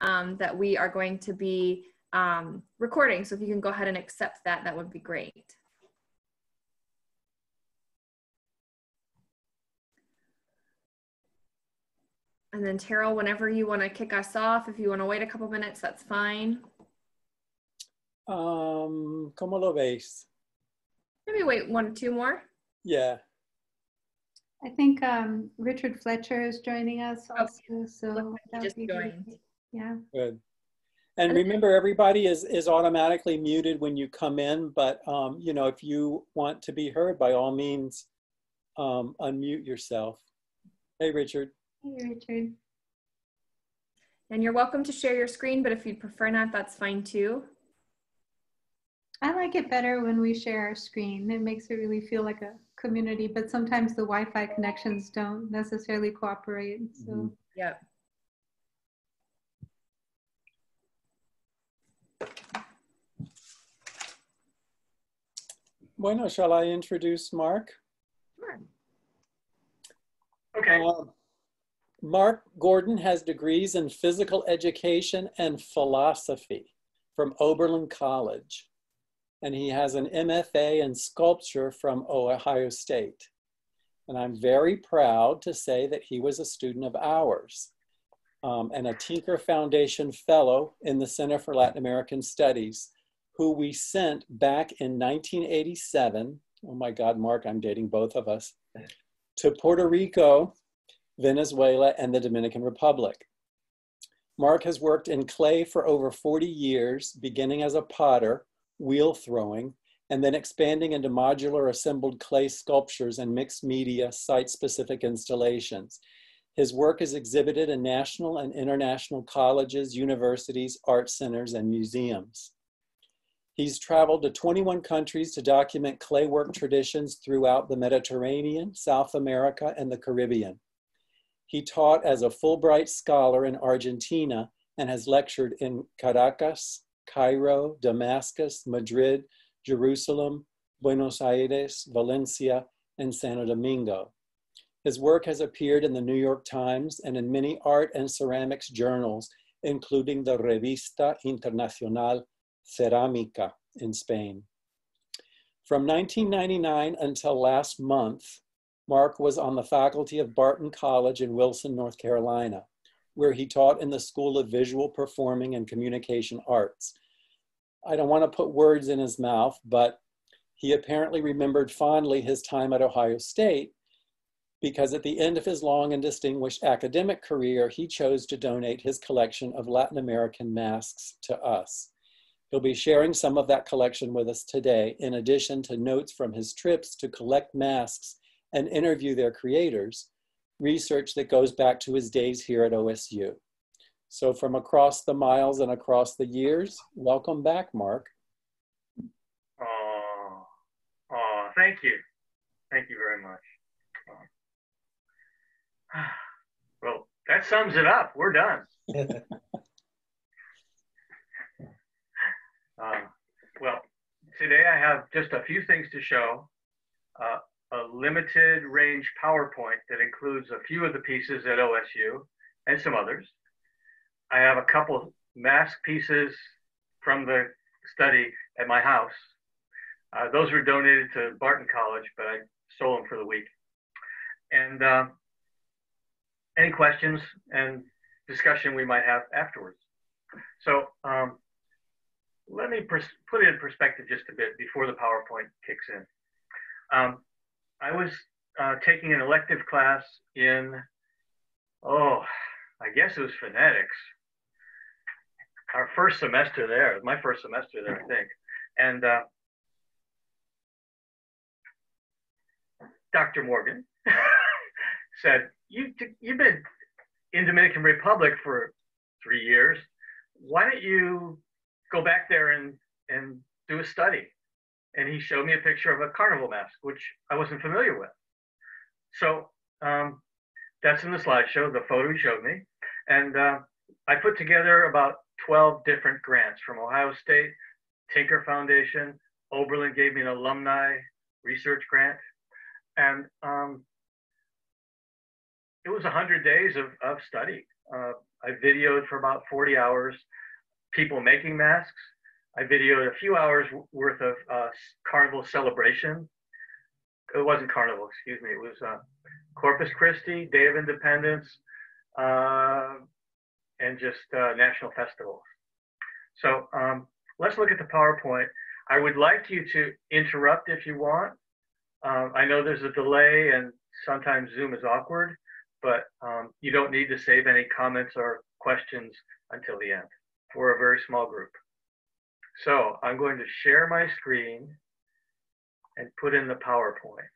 um, that we are going to be um, recording. So if you can go ahead and accept that, that would be great. And then Terrell, whenever you want to kick us off, if you want to wait a couple minutes, that's fine. Um, ¿Cómo lo veis? Maybe wait one, or two more. Yeah. I think um, Richard Fletcher is joining us Okay. also, so Looks like he just be great. joined. Yeah. Good. And remember, everybody is, is automatically muted when you come in, but, um, you know, if you want to be heard, by all means, um, unmute yourself. Hey, Richard. Hey, Richard. And you're welcome to share your screen, but if you'd prefer not, that's fine too. I like it better when we share our screen. It makes it really feel like a community, but sometimes the Wi-Fi connections don't necessarily cooperate. So Mhm. Yep. Bueno, shall I introduce Mark? Sure. Okay. Um, Mark Gordon has degrees in physical education and philosophy from Oberlin College. And he has an MFA in sculpture from Ohio State. And I'm very proud to say that he was a student of ours um, and a Tinker Foundation Fellow in the Center for Latin American Studies, who we sent back in 1987. Oh my God, Mark, I'm dating both of us to Puerto Rico, Venezuela, and the Dominican Republic. Mark has worked in clay for over 40 years, beginning as a potter, wheel throwing, and then expanding into modular assembled clay sculptures and mixed media site-specific installations. His work is exhibited in national and international colleges, universities, art centers, and museums. He's traveled to 21 countries to document clay work traditions throughout the Mediterranean, South America, and the Caribbean. He taught as a Fulbright scholar in Argentina and has lectured in Caracas, Cairo, Damascus, Madrid, Jerusalem, Buenos Aires, Valencia, and Santo Domingo. His work has appeared in the New York Times and in many art and ceramics journals, including the Revista Internacional Cerámica in Spain. From 1999 until last month, Mark was on the faculty of Barton College in Wilson, North Carolina, where he taught in the School of Visual Performing and Communication Arts. I don't want to put words in his mouth, but he apparently remembered fondly his time at Ohio State because at the end of his long and distinguished academic career, he chose to donate his collection of Latin American masks to us. He'll be sharing some of that collection with us today, in addition to notes from his trips to collect masks and interview their creators, research that goes back to his days here at OSU. So from across the miles and across the years, welcome back, Mark. Oh, oh, thank you. Thank you very much. Well, that sums it up. We're done. Uh, well, today I have just a few things to show. Uh, a limited range PowerPoint that includes a few of the pieces at OSU and some others. I have a couple mask pieces from the study at my house. Uh, those were donated to Barton College, but I stole them for the week. And uh, any questions and discussion we might have afterwards. So um, let me pers- put it in perspective just a bit before the PowerPoint kicks in. Um, I was uh, taking an elective class in, oh, I guess it was phonetics. Our first semester there, my first semester there, I think. And uh, Dr. Morgan said, you, You've been in Dominican Republic for three years. Why don't you go back there and, and do a study? And he showed me a picture of a carnival mask, which I wasn't familiar with. So um, that's in the slideshow, the photo he showed me. And uh, I put together about 12 different grants from Ohio State, Tinker Foundation, Oberlin gave me an alumni research grant. And um, it was 100 days of, of study, uh, I videoed for about 40 hours people making masks. I videoed a few hours worth of uh, carnival celebration. It wasn't carnival, excuse me. It was uh, Corpus Christi, Day of Independence, uh, and just uh, national festivals. So um, let's look at the PowerPoint. I would like you to interrupt if you want. Um, I know there's a delay and sometimes Zoom is awkward, but um, you don't need to save any comments or questions until the end. We're a very small group. So I'm going to share my screen and put in the PowerPoint.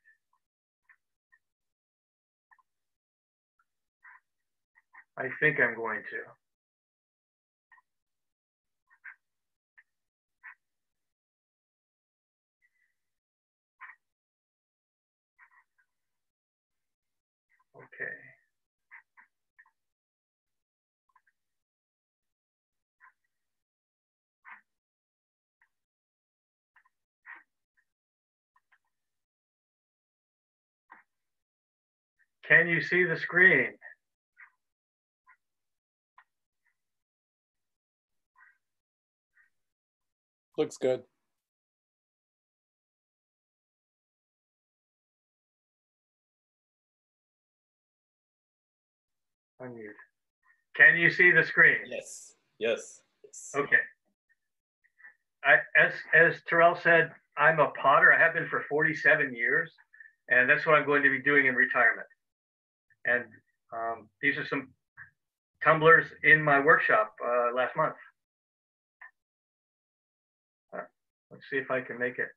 I think I'm going to. Okay. Can you see the screen? Looks good. Unmute. Can you see the screen? Yes. Yes. yes. Okay. I, as as Terrell said, I'm a potter. I have been for 47 years, and that's what I'm going to be doing in retirement. And um, these are some tumblers in my workshop uh, last month. Uh, let's see if I can make it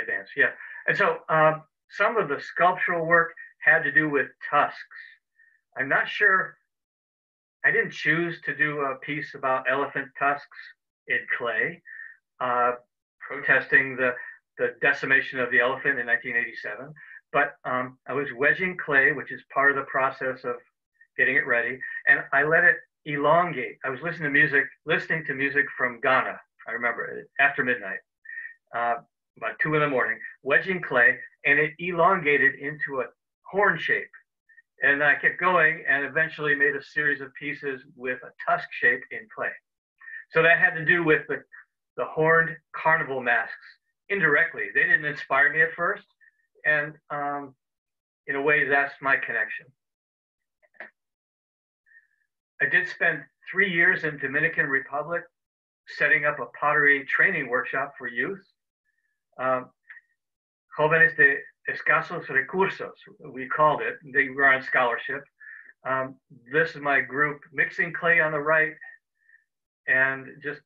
advance. Yeah. And so um, some of the sculptural work had to do with tusks. I'm not sure, I didn't choose to do a piece about elephant tusks in clay, uh, protesting the, the decimation of the elephant in 1987. But um, I was wedging clay, which is part of the process of getting it ready, and I let it elongate. I was listening to music, listening to music from Ghana. I remember after midnight, uh, about two in the morning, wedging clay, and it elongated into a horn shape. And I kept going and eventually made a series of pieces with a tusk shape in clay. So that had to do with the, the horned carnival masks indirectly. They didn't inspire me at first. And um, in a way, that's my connection. I did spend three years in Dominican Republic setting up a pottery training workshop for youth. Um, jóvenes de escasos recursos, we called it. They were on scholarship. Um, this is my group mixing clay on the right and just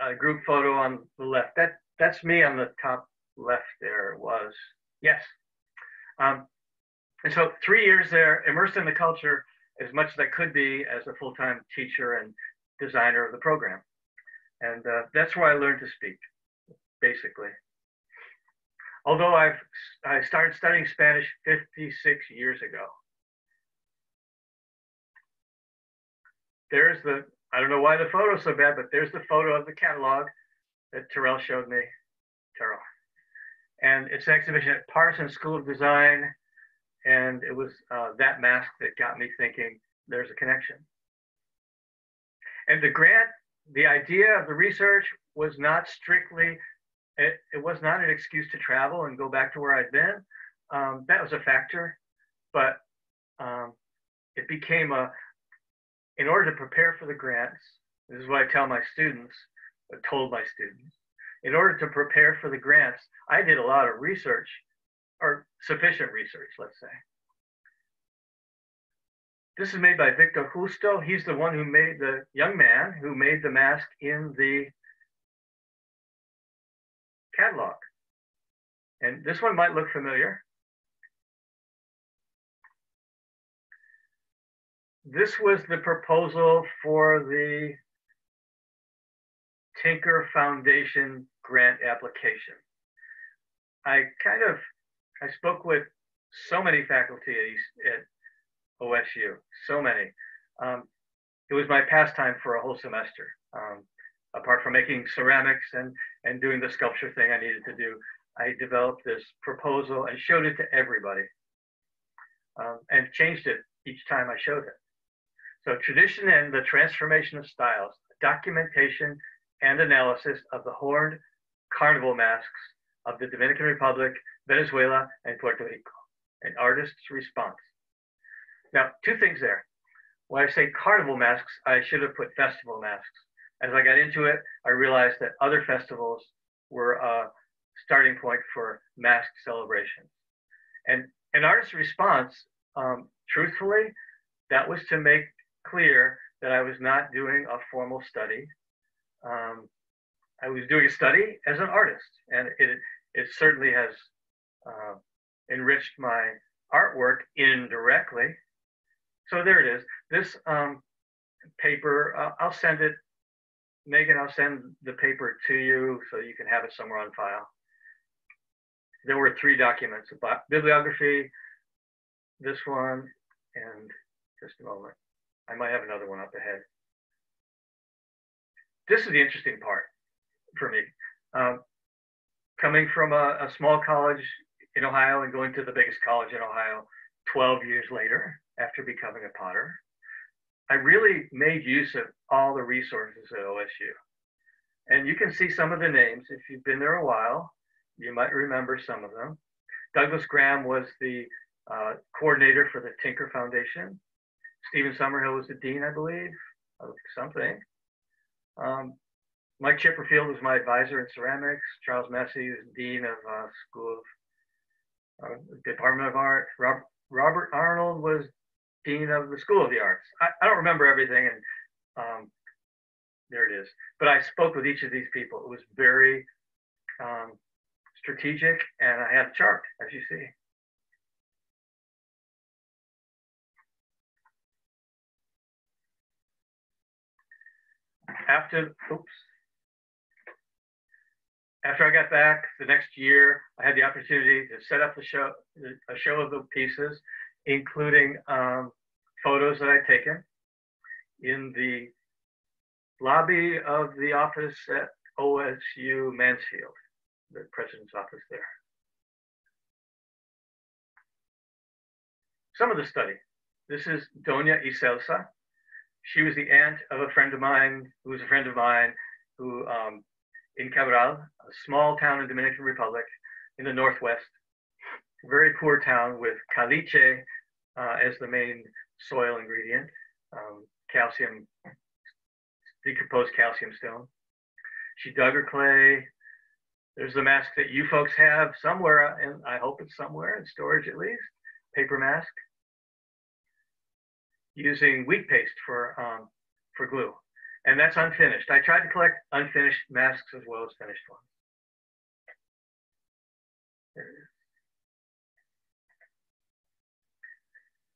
a group photo on the left. That That's me on the top left there was. Yes. Um, and so three years there, immersed in the culture as much as I could be as a full-time teacher and designer of the program. And uh, that's where I learned to speak, basically although I've I started studying Spanish 56 years ago. There's the I don't know why the photo's so bad, but there's the photo of the catalog that Terrell showed me. Terrell. And it's an exhibition at Parsons School of Design. And it was uh, that mask that got me thinking there's a connection. And the grant, the idea of the research was not strictly it, it was not an excuse to travel and go back to where I'd been. Um, that was a factor, but um, it became a, in order to prepare for the grants, this is what I tell my students, I told my students, in order to prepare for the grants, I did a lot of research, or sufficient research, let's say. This is made by Victor Justo. He's the one who made the young man who made the mask in the catalog. And this one might look familiar. This was the proposal for the Tinker Foundation grant application. I kind of, I spoke with so many faculty at, OSU, so many. Um, it was my pastime for a whole semester. Um, apart from making ceramics and, and doing the sculpture thing I needed to do, I developed this proposal and showed it to everybody um, and changed it each time I showed it. So tradition and the transformation of styles, documentation and analysis of the horned carnival masks of the Dominican Republic, Venezuela, and Puerto Rico. An artist's response. Now, two things there. When I say carnival masks, I should have put festival masks. As I got into it, I realized that other festivals were a starting point for mask celebrations. And an artist's response, um, truthfully, that was to make clear that I was not doing a formal study. Um, I was doing a study as an artist, and it, it certainly has uh, enriched my artwork indirectly. So there it is. This um, paper, uh, I'll send it, Megan, I'll send the paper to you so you can have it somewhere on file. There were three documents, a bibliography, this one, and just a moment. I might have another one up ahead. This is the interesting part for me. Um, coming from a, a small college in Ohio and going to the biggest college in Ohio 12 years later after becoming a potter, I really made use of all the resources at OSU. And you can see some of the names. If you've been there a while, you might remember some of them. Douglas Graham was the uh, coordinator for the Tinker Foundation. Stephen Summerhill was the dean, I believe, of something. Um, Mike Chipperfield was my advisor in ceramics. Charles Massey is dean of uh, School of uh, Department of Art. Rob, Robert Arnold was dean of the School of the Arts. I, I don't remember everything, and um, there it is. But I spoke with each of these people. It was very um, strategic, and I had a chart, as you see. After, oops, after I got back the next year, I had the opportunity to set up the show, a show of the pieces, including um, photos that I'd taken in the lobby of the office at OSU Mansfield, the president's office there. Some of the study. This is Doña Iselsa. She was the aunt of a friend of mine who was a friend of mine who um, in Cabral, a small town in the Dominican Republic in the northwest. Very poor town with caliche uh, as the main soil ingredient, um, calcium, decomposed calcium stone. She dug her clay. There's the mask that you folks have somewhere, and I hope it's somewhere in storage at least, paper mask, using wheat paste for, um, for glue and that's unfinished. I tried to collect unfinished masks as well as finished ones.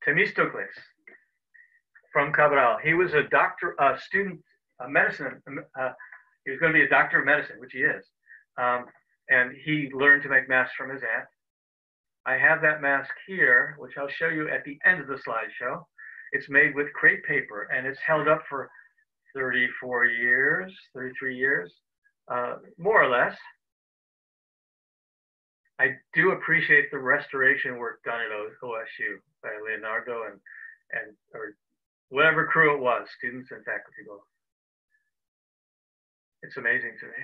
Temistocles from Cabral. He was a doctor, a student, a medicine. Uh, he was going to be a doctor of medicine, which he is. Um, and he learned to make masks from his aunt. I have that mask here, which I'll show you at the end of the slideshow. It's made with crepe paper and it's held up for 34 years, 33 years, uh, more or less. I do appreciate the restoration work done at OSU by Leonardo and, and or whatever crew it was, students and faculty both. It's amazing to me.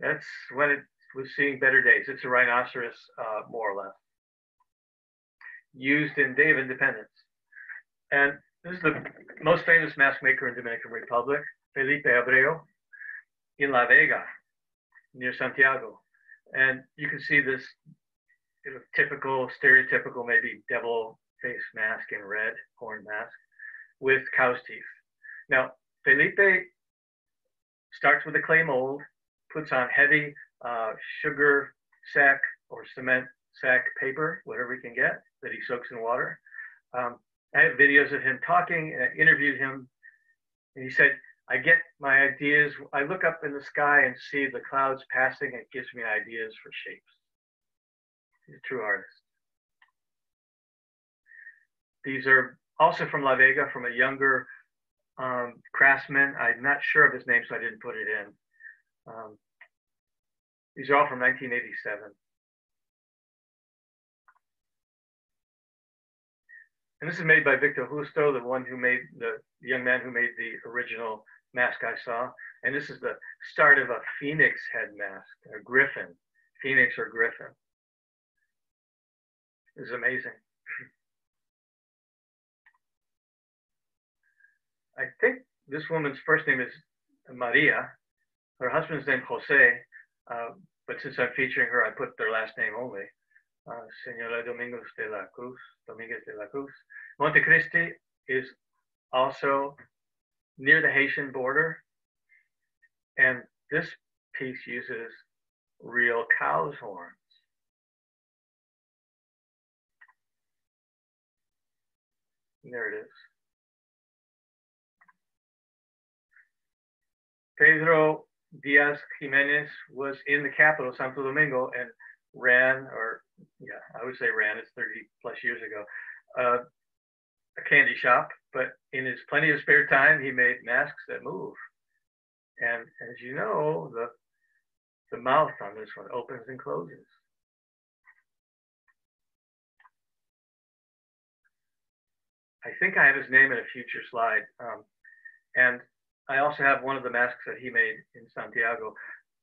That's when it was seeing better days. It's a rhinoceros, uh, more or less, used in Day of Independence. And this is the most famous mask maker in Dominican Republic, Felipe Abreu, in La Vega, near Santiago. And you can see this you know, typical, stereotypical, maybe devil face mask in red, horn mask, with cow's teeth. Now, Felipe starts with a clay mold, puts on heavy uh, sugar sack or cement sack paper, whatever he can get, that he soaks in water. Um, I have videos of him talking. I interviewed him. And he said, I get my ideas. I look up in the sky and see the clouds passing. It gives me ideas for shapes. He's a true artist. These are also from La Vega, from a younger um, craftsman. I'm not sure of his name, so I didn't put it in. Um, these are all from 1987. And this is made by Victor Justo, the one who made the young man who made the original mask I saw. And this is the start of a phoenix head mask, a griffin, phoenix or griffin. This is amazing. I think this woman's first name is Maria. Her husband's name Jose, uh, but since I'm featuring her, I put their last name only. Senora Domingos de la Cruz, Dominguez de la Cruz. Montecristi is also near the Haitian border. And this piece uses real cow's horns. There it is. Pedro Diaz Jimenez was in the capital, Santo Domingo, and ran, or yeah, I would say ran, it's 30 plus years ago, uh, a candy shop. But in his plenty of spare time, he made masks that move. And as you know, the, the mouth on this one opens and closes. I think I have his name in a future slide. Um, and I also have one of the masks that he made in Santiago.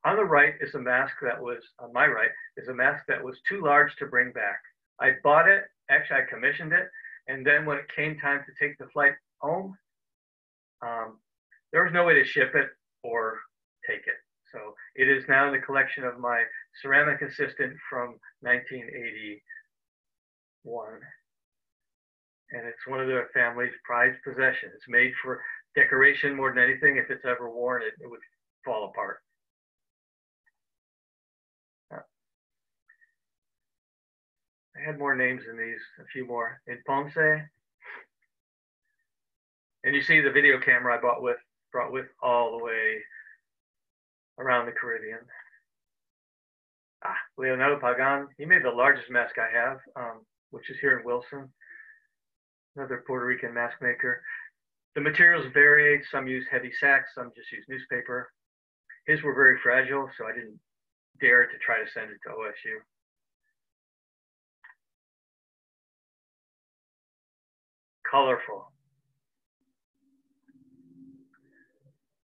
On the right is a mask that was, on my right, is a mask that was too large to bring back. I bought it, actually I commissioned it, and then when it came time to take the flight home, um, there was no way to ship it or take it. So it is now in the collection of my ceramic assistant from 1981. And it's one of the family's prized possessions. It's made for decoration more than anything. If it's ever worn, it, it would fall apart. I had more names in these, a few more. In Ponce. And you see the video camera I bought with, brought with all the way around the Caribbean. Ah, Leonardo Pagan, he made the largest mask I have, um, which is here in Wilson. Another Puerto Rican mask maker. The materials varied. Some use heavy sacks, some just use newspaper. His were very fragile, so I didn't dare to try to send it to OSU. Colorful.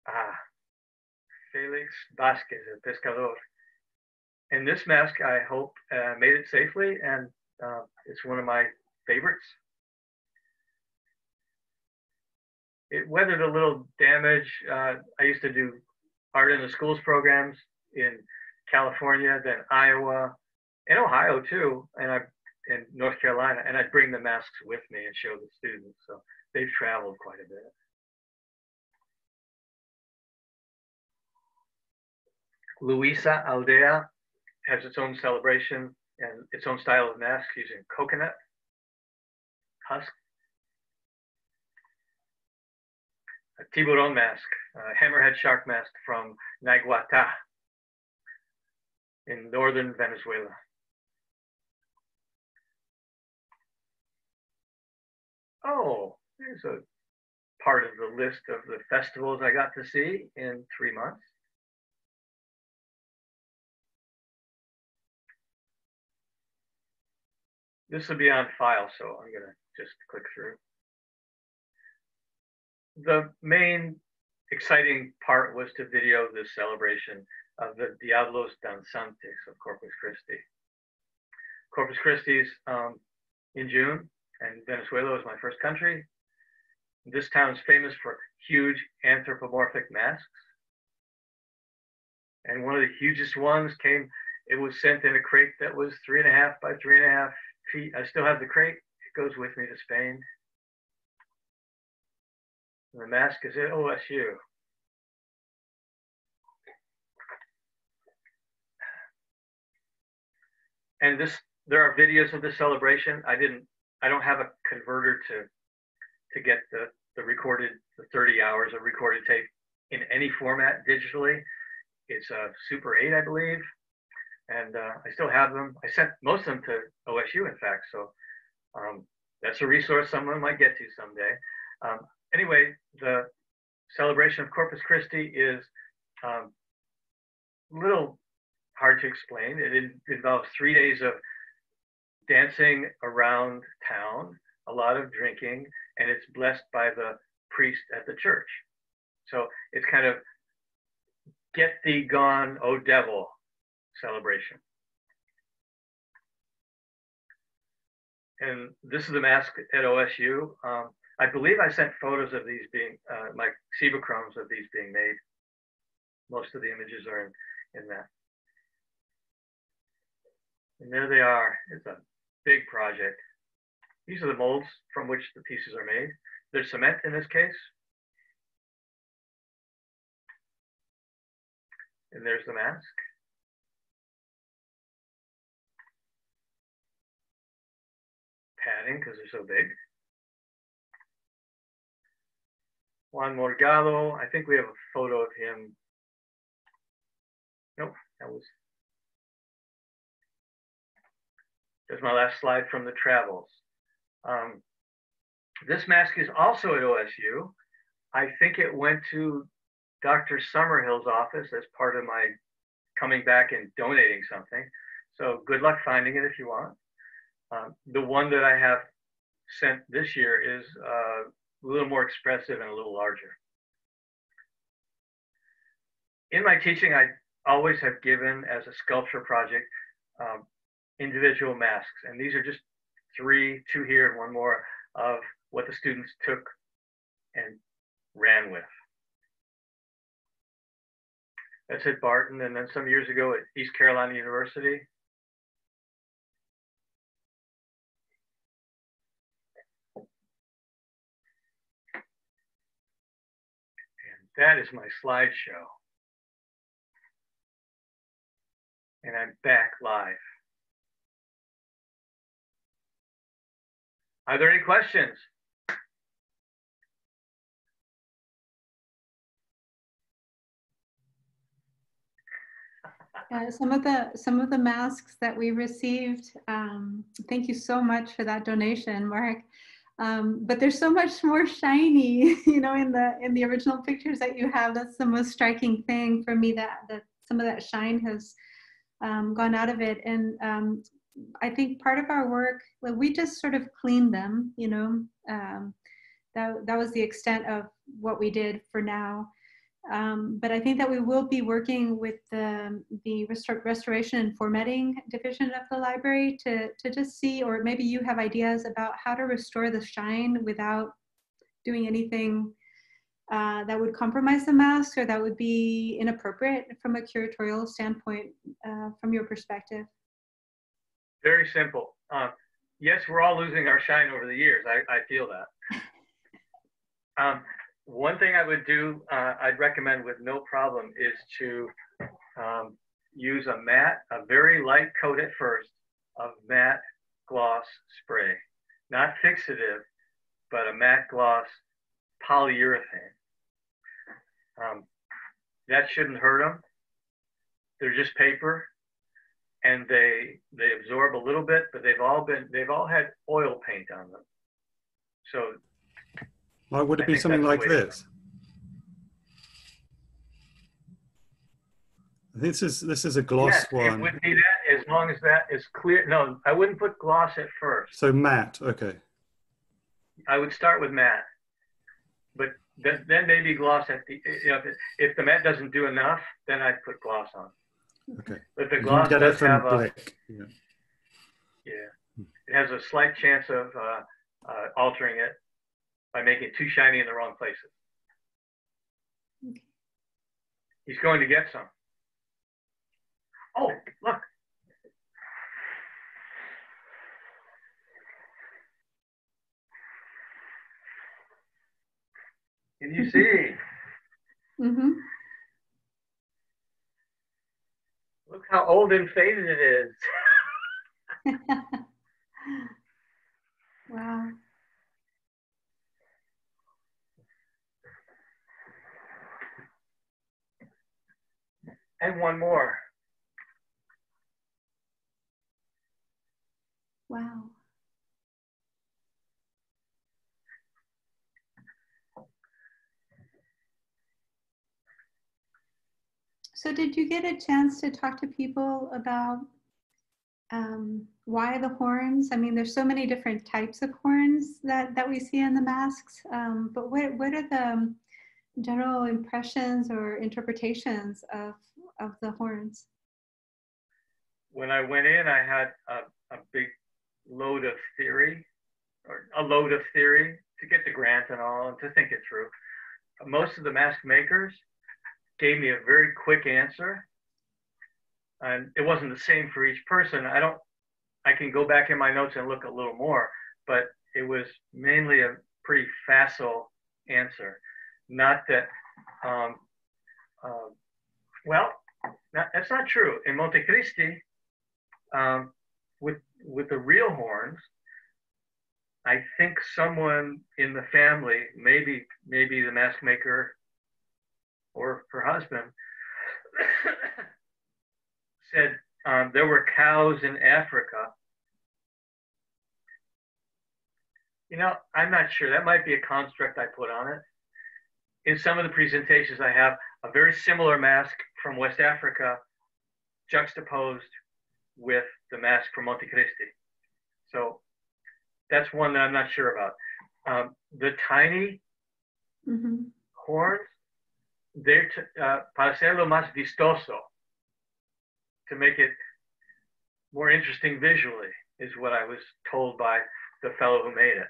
Ah, Felix Vasquez, el pescador. And this mask, I hope, uh, made it safely, and uh, it's one of my favorites. it weathered a little damage. Uh, I used to do art in the schools programs in California, then Iowa, and Ohio too, and I in North Carolina, and I'd bring the masks with me and show the students. So they've traveled quite a bit. Loíza Aldea has its own celebration and its own style of mask using coconut husk a tiburon mask, a hammerhead shark mask from Naiguata in northern Venezuela. Oh, there's a part of the list of the festivals I got to see in three months. This will be on file, so I'm gonna just click through the main exciting part was to video this celebration of the Diablos Danzantes of Corpus Christi. Corpus Christi's um, in June, and Venezuela is my first country. This town is famous for huge anthropomorphic masks. And one of the hugest ones came, it was sent in a crate that was three and a half by three and a half feet. I still have the crate. It goes with me to Spain. The mask is at OSU. And this, there are videos of the celebration. I didn't, I don't have a converter to, to get the, the recorded, the 30 hours of recorded tape in any format digitally. It's a Super 8, I believe. And uh, I still have them. I sent most of them to OSU, in fact. So um, that's a resource someone might get to someday. Um, anyway, the celebration of Corpus Christi is um, a little hard to explain. It involves three days of dancing around town. A lot of drinking, and it's blessed by the priest at the church. So it's kind of get thee gone, O devil celebration. And this is the mask at OSU. Um, I believe I sent photos of these being, uh, my Cibachromes of these being made. Most of the images are in, in that. And there they are. It's a big project. These are the molds from which the pieces are made. There's cement in this case. And there's the mask. Padding because they're so big. Juan Morgado, I think we have a photo of him. Nope, that was There's my last slide from the travels. Um, this mask is also at OSU. I think it went to Dr. Summerhill's office as part of my coming back and donating something. So good luck finding it if you want. Um, the one that I have sent this year is uh, a little more expressive and a little larger. In my teaching, I always have given as a sculpture project um, individual masks. And these are just three, two here and one more of what the students took and ran with. That's at Barton, and then some years ago at East Carolina University. And that is my slideshow. And I'm back live. Are there any questions? Uh, some of the some of the masks that we received. Um, thank you so much for that donation, Mark. Um, but there's so much more shiny, you know, in the in the original pictures that you have. That's the most striking thing for me. That that some of that shine has um, gone out of it. And um, I think part of our work, well, we just sort of cleaned them, you know. Um, that, that was the extent of what we did for now. Um, but I think that we will be working with the, the restor restoration and formatting division of the library to, to just see, or maybe you have ideas about how to restore the shine without doing anything uh, that would compromise the mask or that would be inappropriate from a curatorial standpoint uh, from your perspective. Very simple. Um, yes, we're all losing our shine over the years. I, I feel that. Um, one thing I would do, uh, I'd recommend with no problem, is to um, use a matte, a very light coat at first of matte gloss spray. Not fixative, but a matte gloss polyurethane. Um, that shouldn't hurt them. They're just paper and they they absorb a little bit, but they've all been they've all had oil paint on them. So, why would it I be something like this? This is this is a gloss yes, one. It would be that as long as that is clear. No, I wouldn't put gloss at first. So matte, okay. I would start with matte, but then, then maybe gloss at the. You know, if, if the matte doesn't do enough, then I'd put gloss on. Okay. But the gloss does it have a, Yeah. yeah, it has a slight chance of uh, uh, altering it by making it too shiny in the wrong places. Okay. He's going to get some. Oh, look. Can you see? Mm-hmm. Look how old and faded it is. wow. And one more. Wow. So did you get a chance to talk to people about um, why the horns? I mean, there's so many different types of horns that, that we see in the masks, um, but what, what are the um, general impressions or interpretations of, of the horns? When I went in, I had a, a big load of theory, or a load of theory to get the grant and all, and to think it through. Most of the mask makers gave me a very quick answer and it wasn't the same for each person. I don't, I can go back in my notes and look a little more, but it was mainly a pretty facile answer. Not that, um, uh, well, not, that's not true. In Montecristi, um, with with the real horns, I think someone in the family, maybe maybe the mask maker or her husband, said um, there were cows in Africa. You know, I'm not sure. That might be a construct I put on it. In some of the presentations, I have a very similar mask from West Africa juxtaposed with the mask from Montecristi. So that's one that I'm not sure about. Um, the tiny mm-hmm. horns, they're t- uh, para hacerlo más vistoso to make it more interesting visually, is what I was told by the fellow who made it.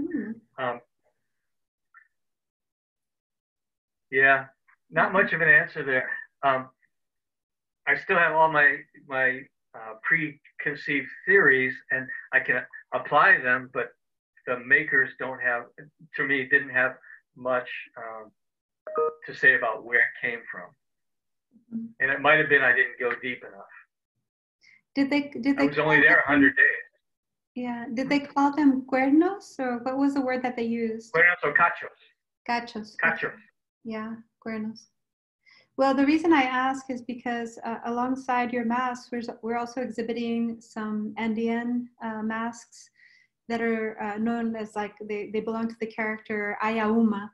Mm-hmm. Um, yeah, not much of an answer there. Um, I still have all my my uh, preconceived theories, and I can apply them, but the makers don't have, to me, didn't have much um, to say about where it came from. Mm-hmm. And it might have been I didn't go deep enough. Did they? Did they? I was only there hundred days. Yeah. Did they call them cuernos, or what was the word that they used? Cuernos or cachos. Cachos. Cachos. Yeah, cuernos. Well, the reason I ask is because uh, alongside your masks, we're, we're also exhibiting some Andean uh, masks that are uh, known as like, they, they belong to the character Ayauma.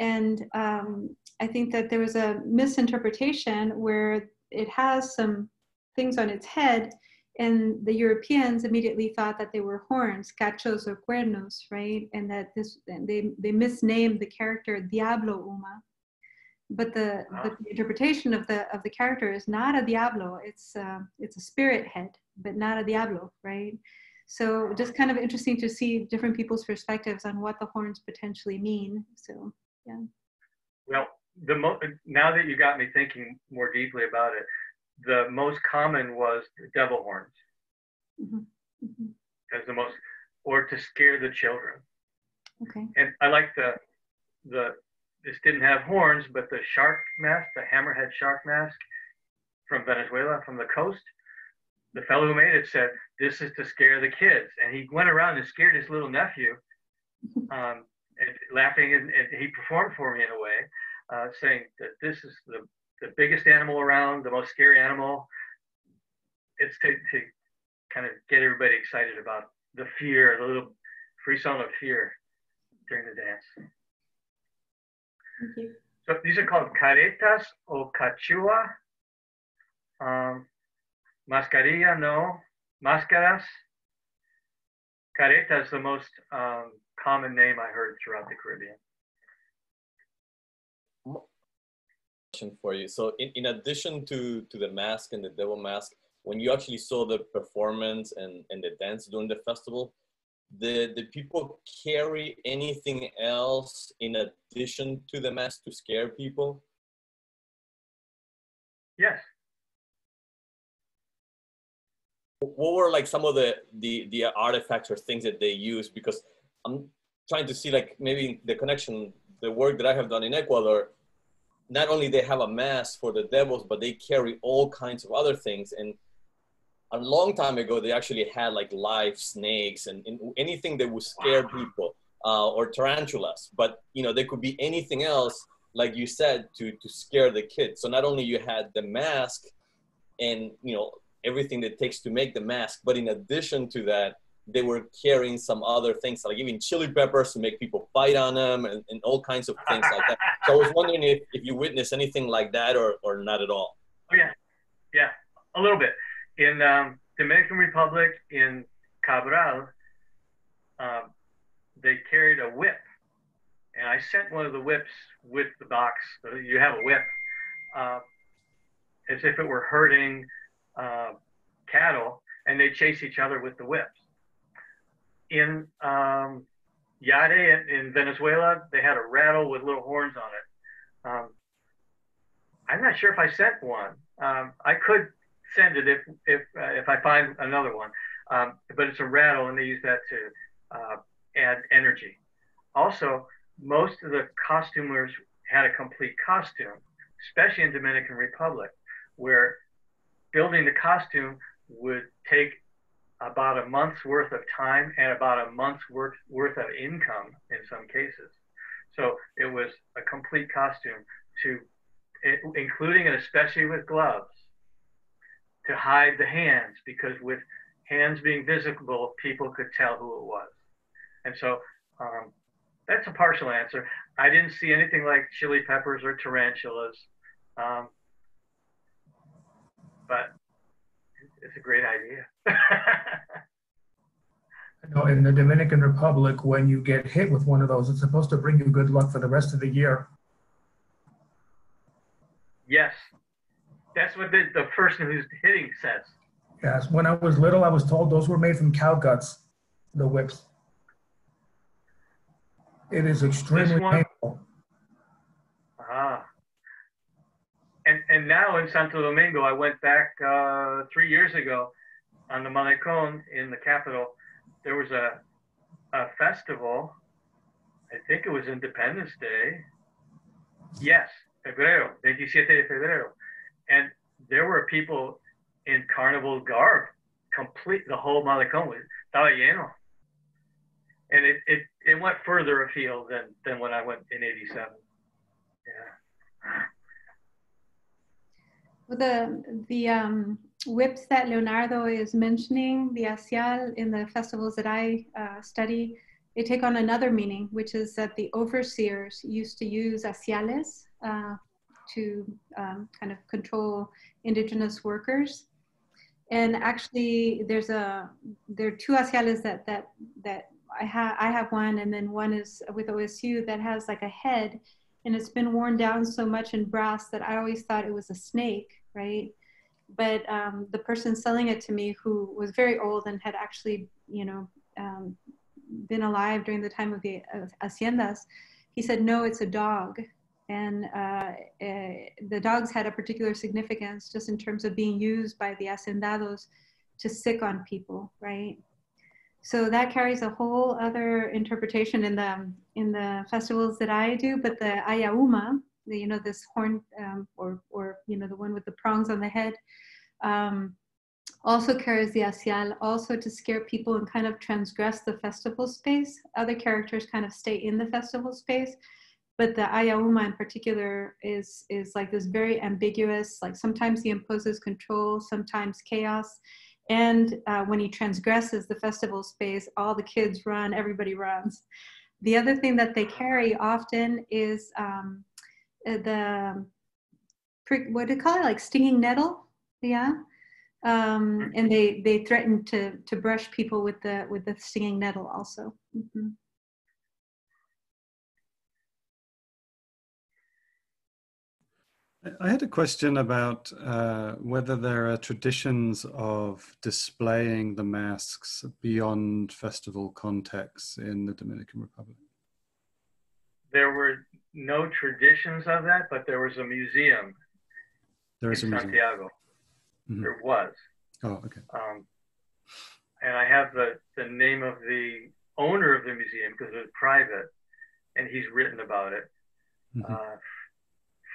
And um, I think that there was a misinterpretation where it has some things on its head, and the Europeans immediately thought that they were horns, cachos or cuernos, right? And that this they they misnamed the character Diablo Uma. But the, but the interpretation of the of the character is not a diablo. It's uh, it's a spirit head, but not a diablo, right? So just kind of interesting to see different people's perspectives on what the horns potentially mean. So yeah. Well, the mo- now that you got me thinking more deeply about it, the most common was the devil horns mm-hmm. Mm-hmm. as the most, or to scare the children. Okay. And I like the the this didn't have horns, but the shark mask, the hammerhead shark mask from Venezuela, from the coast. The fellow who made it said, "This is to scare the kids," and he went around and scared his little nephew, um, and laughing, and, and he performed for me in a way uh, saying that this is the, the biggest animal around, the most scary animal. It's to, to kind of get everybody excited about the fear, the little free song of fear during the dance. Thank you. So these are called caretas or cachua. Um, mascarilla, no. Máscaras. Careta is the most um, common name I heard throughout the Caribbean. question for you. So in, in addition to, to the mask and the devil mask, when you actually saw the performance and, and the dance during the festival, did the people carry anything else in addition to the mask to scare people? Yes. What were like some of the, the, the artifacts or things that they used? Because I'm trying to see like maybe the connection, the work that I have done in Ecuador, not only they have a mask for the devils, but they carry all kinds of other things. And a long time ago, they actually had like live snakes and, and anything that would scare people uh, or tarantulas. But you know, there could be anything else, like you said, to to scare the kids. So not only you had the mask and you know everything that takes to make the mask, but in addition to that, they were carrying some other things, like even chili peppers to make people bite on them and, and all kinds of things like that. So I was wondering if, if you witnessed anything like that or, or not at all. Oh, yeah. Yeah, a little bit. In um, Dominican Republic, in Cabral, uh, they carried a whip, and I sent one of the whips with the box. You have a whip, uh, as if it were herding uh, cattle, and they chase each other with the whips. In um, Yare in, in Venezuela, they had a rattle with little horns on it. Um, I'm not sure if I sent one. Um, I could send it if if uh, if I find another one. Um, but it's a rattle, and they use that to uh, add energy. Also, most of the costumers had a complete costume, especially in Dominican Republic, where building the costume would take about a month's worth of time and about a month's worth worth of income in some cases. So it was a complete costume to, including and especially with gloves, to hide the hands because with hands being visible, people could tell who it was. And so um, that's a partial answer. I didn't see anything like chili peppers or tarantulas, um, but it's a great idea. know, in the Dominican Republic, when you get hit with one of those, it's supposed to bring you good luck for the rest of the year. Yes, that's what the, the person who's hitting says. Yes, when I was little, I was told those were made from cow guts, the whips. It is extremely painful. Ah. And, and now in Santo Domingo, I went back uh, three years ago on the Malecon in the capital. There was a, a festival. I think it was Independence Day. Yes, febrero, 27 de febrero. And there were people in carnival garb, complete, the whole Malecon was, lleno. And it, it, it went further afield than, than when I went in 87. Yeah. The the um, whips that Leonardo is mentioning, the acial in the festivals that I uh, study, they take on another meaning, which is that the overseers used to use aciales uh, to um, kind of control indigenous workers. And actually, there's a there are two aciales that that that I have I have one, and then one is with OSU that has like a head, and it's been worn down so much in brass that I always thought it was a snake, right? But um, the person selling it to me, who was very old and had actually, you know, um, been alive during the time of the of haciendas, he said, no, it's a dog. And uh, uh, the dogs had a particular significance just in terms of being used by the hacendados to sick on people, right? so that carries a whole other interpretation in the in the festivals that I do. But the ayauma, the, you know, this horn um, or or you know the one with the prongs on the head, um, also carries the acial, also to scare people and kind of transgress the festival space. Other characters kind of stay in the festival space. But the ayauma in particular is is like this very ambiguous. Like sometimes he imposes control, sometimes chaos, and uh, when he transgresses the festival space, all the kids run, everybody runs. The other thing that they carry often is um, the, what do you call it, like stinging nettle? Yeah. Um, and they, they threaten to, to brush people with the, with the stinging nettle also. Mm-hmm. I had a question about uh, whether there are traditions of displaying the masks beyond festival contexts in the Dominican Republic. There were no traditions of that, but there was a museum there is in a museum. Santiago. Mm-hmm. There was. Oh, okay. Um, and I have the, the name of the owner of the museum because it was private, and he's written about it. Mm-hmm. Uh,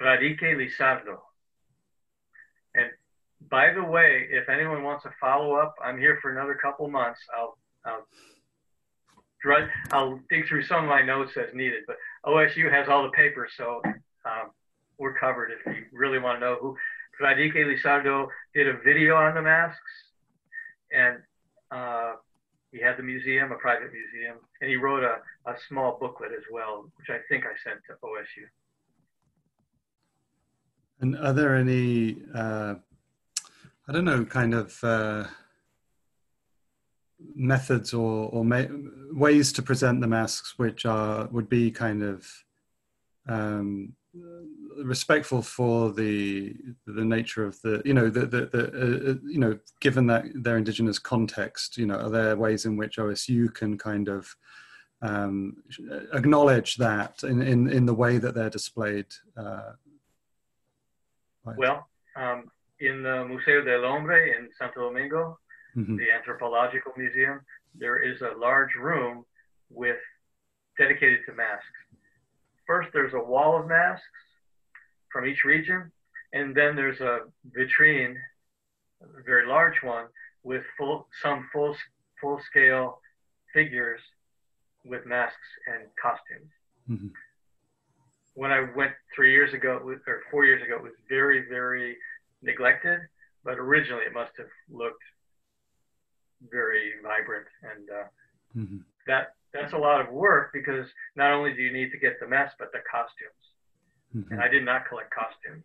Fradique Lizardo. And by the way, if anyone wants to follow up, I'm here for another couple months. I'll, I'll, I'll dig through some of my notes as needed, but OSU has all the papers, so um, we're covered if you really want to know who. Fradique Lizardo did a video on the masks, and uh, he had the museum, a private museum, and he wrote a, a small booklet as well, which I think I sent to OSU. And are there any, uh, I don't know, kind of uh, methods or, or ma- ways to present the masks which are would be kind of um, respectful for the the nature of the you know the the, the uh, uh you know given that their indigenous context you know are there ways in which OSU can kind of um, acknowledge that in, in in the way that they're displayed uh, well um, in the Museo del Hombre in Santo Domingo mm-hmm. the anthropological museum there is a large room with dedicated to masks first there's a wall of masks from each region. And then there's a vitrine, a very large one, with full, some full, full scale figures with masks and costumes. Mm-hmm. When I went three years ago, or four years ago, it was very, very neglected, but originally it must have looked very vibrant. And uh, mm-hmm. that that's a lot of work because not only do you need to get the mask, but the costumes. Mm-hmm. And I did not collect costumes.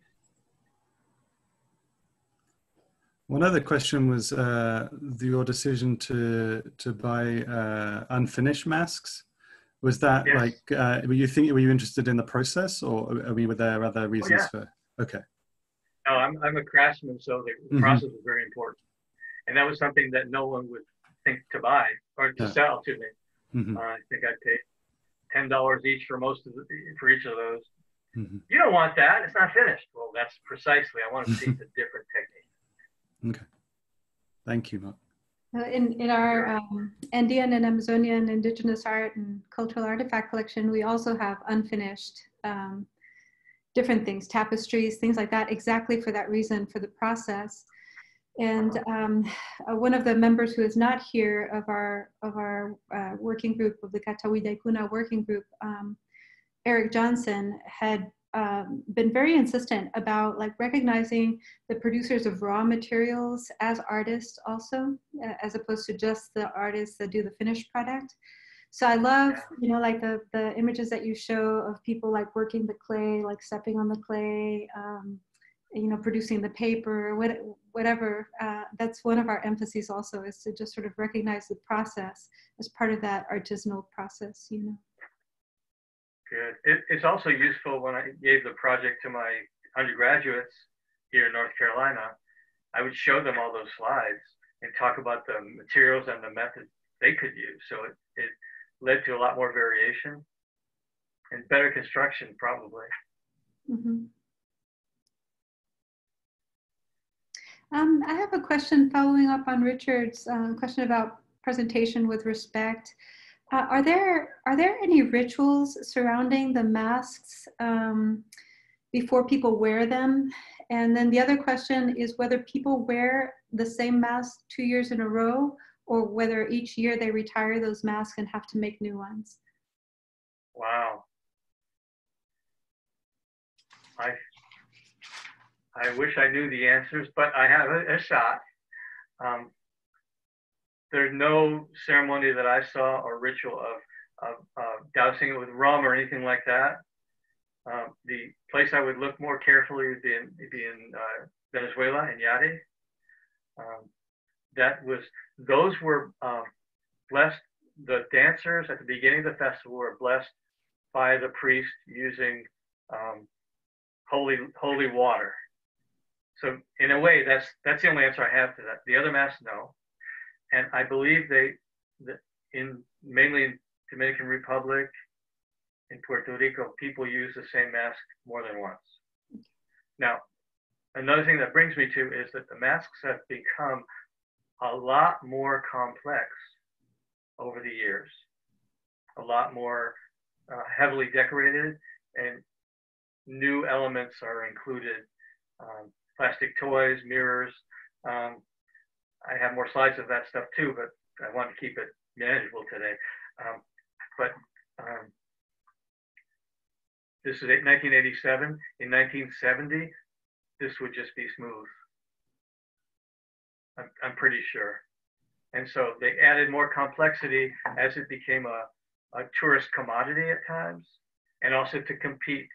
One other question was uh, your decision to to buy uh, unfinished masks. Was that yes. like uh, were you think were you interested in the process, or I mean, were there other reasons oh, yeah. for? Okay. No, I'm I'm a craftsman, so the, the mm-hmm. process is very important, and that was something that no one would think to buy or to yeah. sell to me. Mm-hmm. Uh, I think I paid ten dollars each for most of the, for each of those, Mm-hmm. You don't want that. It's not finished. Well, that's precisely. I want to see the different technique. Okay. Thank you, Mark. Uh, in, in our um, Andean and Amazonian indigenous art and cultural artifact collection, we also have unfinished um, different things, tapestries, things like that, exactly for that reason, for the process. And um, uh, one of the members who is not here of our of our uh, working group of the Katawi working group um, Eric Johnson had um, been very insistent about like recognizing the producers of raw materials as artists also, uh, as opposed to just the artists that do the finished product. So I love, you know, like the, the images that you show of people like working the clay, like stepping on the clay, um, you know, producing the paper, what, whatever. Uh, that's one of our emphases also is to just sort of recognize the process as part of that artisanal process, you know. Good. It, it's also useful when I gave the project to my undergraduates here in North Carolina. I would show them all those slides and talk about the materials and the methods they could use. So it, it led to a lot more variation and better construction, probably. Mm-hmm. Um, I have a question following up on Richard's uh, question about presentation with respect. Uh, are there are there any rituals surrounding the masks um, before people wear them? And then the other question is whether people wear the same mask two years in a row, or whether each year they retire those masks and have to make new ones. Wow. I I wish I knew the answers, but I have a, a shot. Um, there's no ceremony that I saw or ritual of, of uh, dousing it with rum or anything like that. Um, the place I would look more carefully would be in, be in uh, Venezuela, and Yare. Um, that was, those were um, blessed, the dancers at the beginning of the festival were blessed by the priest using um, holy, holy water. So in a way, that's, that's the only answer I have to that. The other mass, no and I believe they, in mainly in Dominican Republic, in Puerto Rico, people use the same mask more than once. Now, another thing that brings me to is that the masks have become a lot more complex over the years, a lot more uh, heavily decorated, and new elements are included. Um, plastic toys, mirrors, um, I have more slides of that stuff too, but I want to keep it manageable today. Um, but um, this is 1987. In 1970, this would just be smooth. I'm, I'm pretty sure. And so they added more complexity as it became a, a tourist commodity at times, and also to compete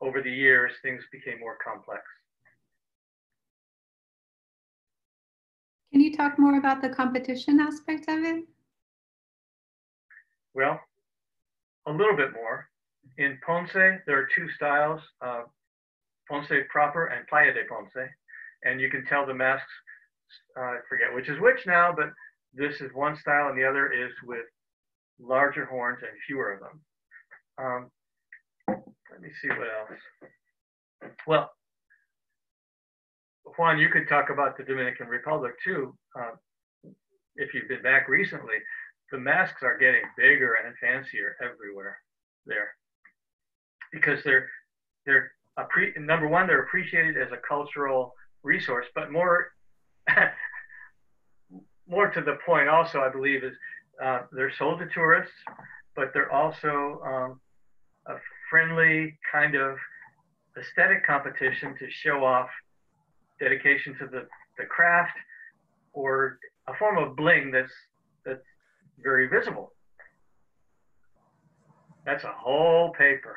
over the years, things became more complex. Can you talk more about the competition aspect of it? Well, a little bit more. In Ponce, there are two styles, uh, Ponce proper and Playa de Ponce. And you can tell the masks, uh, I forget which is which now, but this is one style and the other is with larger horns and fewer of them. Um, let me see what else. Well, Juan, you could talk about the Dominican Republic too. Uh, if you've been back recently, the masks are getting bigger and fancier everywhere there because they're they're number one they're appreciated as a cultural resource, but more more to the point also I believe is uh, they're sold to tourists, but they're also um, a friendly kind of aesthetic competition to show off dedication to the, the craft or a form of bling that's that's very visible. That's a whole paper.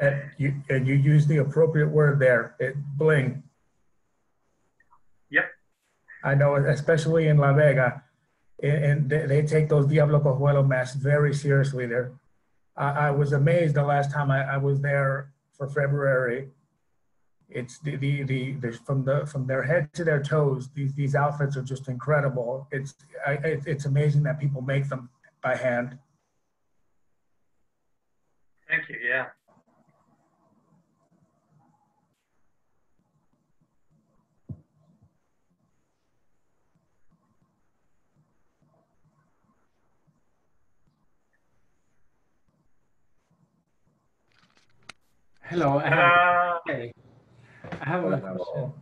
And you, and you use the appropriate word there, it bling. Yep. I know, especially in La Vega, and, and they, they take those Diablo Cojuelo masks very seriously there. I, I was amazed the last time I, I was there for February. It's the, the, the, the, from the, from their head to their toes, these, these outfits are just incredible. It's, I, it, it's amazing that people make them by hand. Thank you. Yeah. Hello. I Uh, hey, I have a question.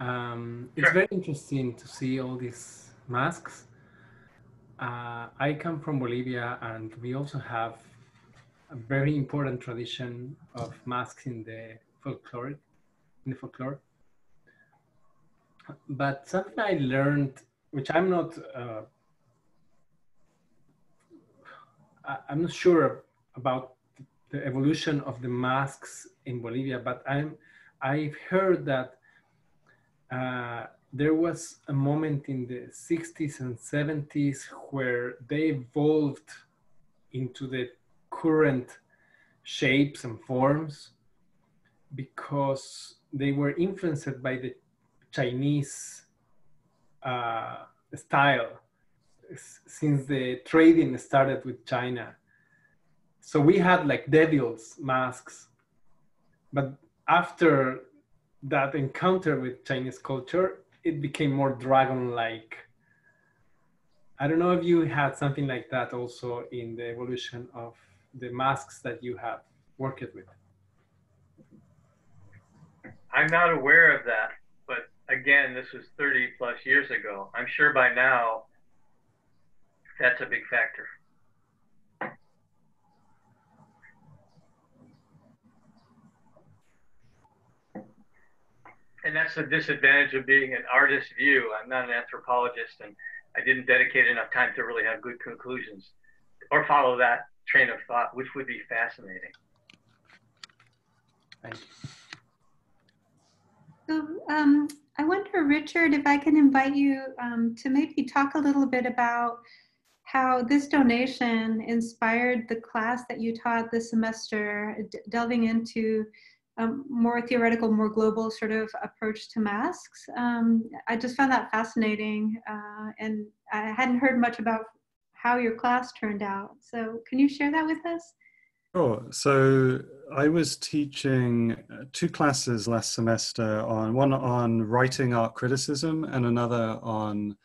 Um, it's Sure. very interesting to see all these masks. Uh, I come from Bolivia, and we also have a very important tradition of masks in the folklore. In the folklore, but something I learned, which I'm not, uh, I- I'm not sure about the evolution of the masks in Bolivia, but I'm I've heard that uh, there was a moment in the 60s and 70s where they evolved into the current shapes and forms because they were influenced by the Chinese uh, style since the trading started with China. So we had like devils masks, but after that encounter with Chinese culture, it became more dragon-like. I don't know if you had something like that also in the evolution of the masks that you have worked with. I'm not aware of that, but again, this was 30 plus years ago. I'm sure by now that's a big factor. And that's the disadvantage of being an artist view. I'm not an anthropologist and I didn't dedicate enough time to really have good conclusions or follow that train of thought, which would be fascinating. Thank you. So um, I wonder, Richard, if I can invite you um, to maybe talk a little bit about how this donation inspired the class that you taught this semester, d- delving into more theoretical, more global sort of approach to masks. Um, I just found that fascinating, uh, and I hadn't heard much about how your class turned out. So, can you share that with us? Sure. So I was teaching uh, two classes last semester on one on writing art criticism and another on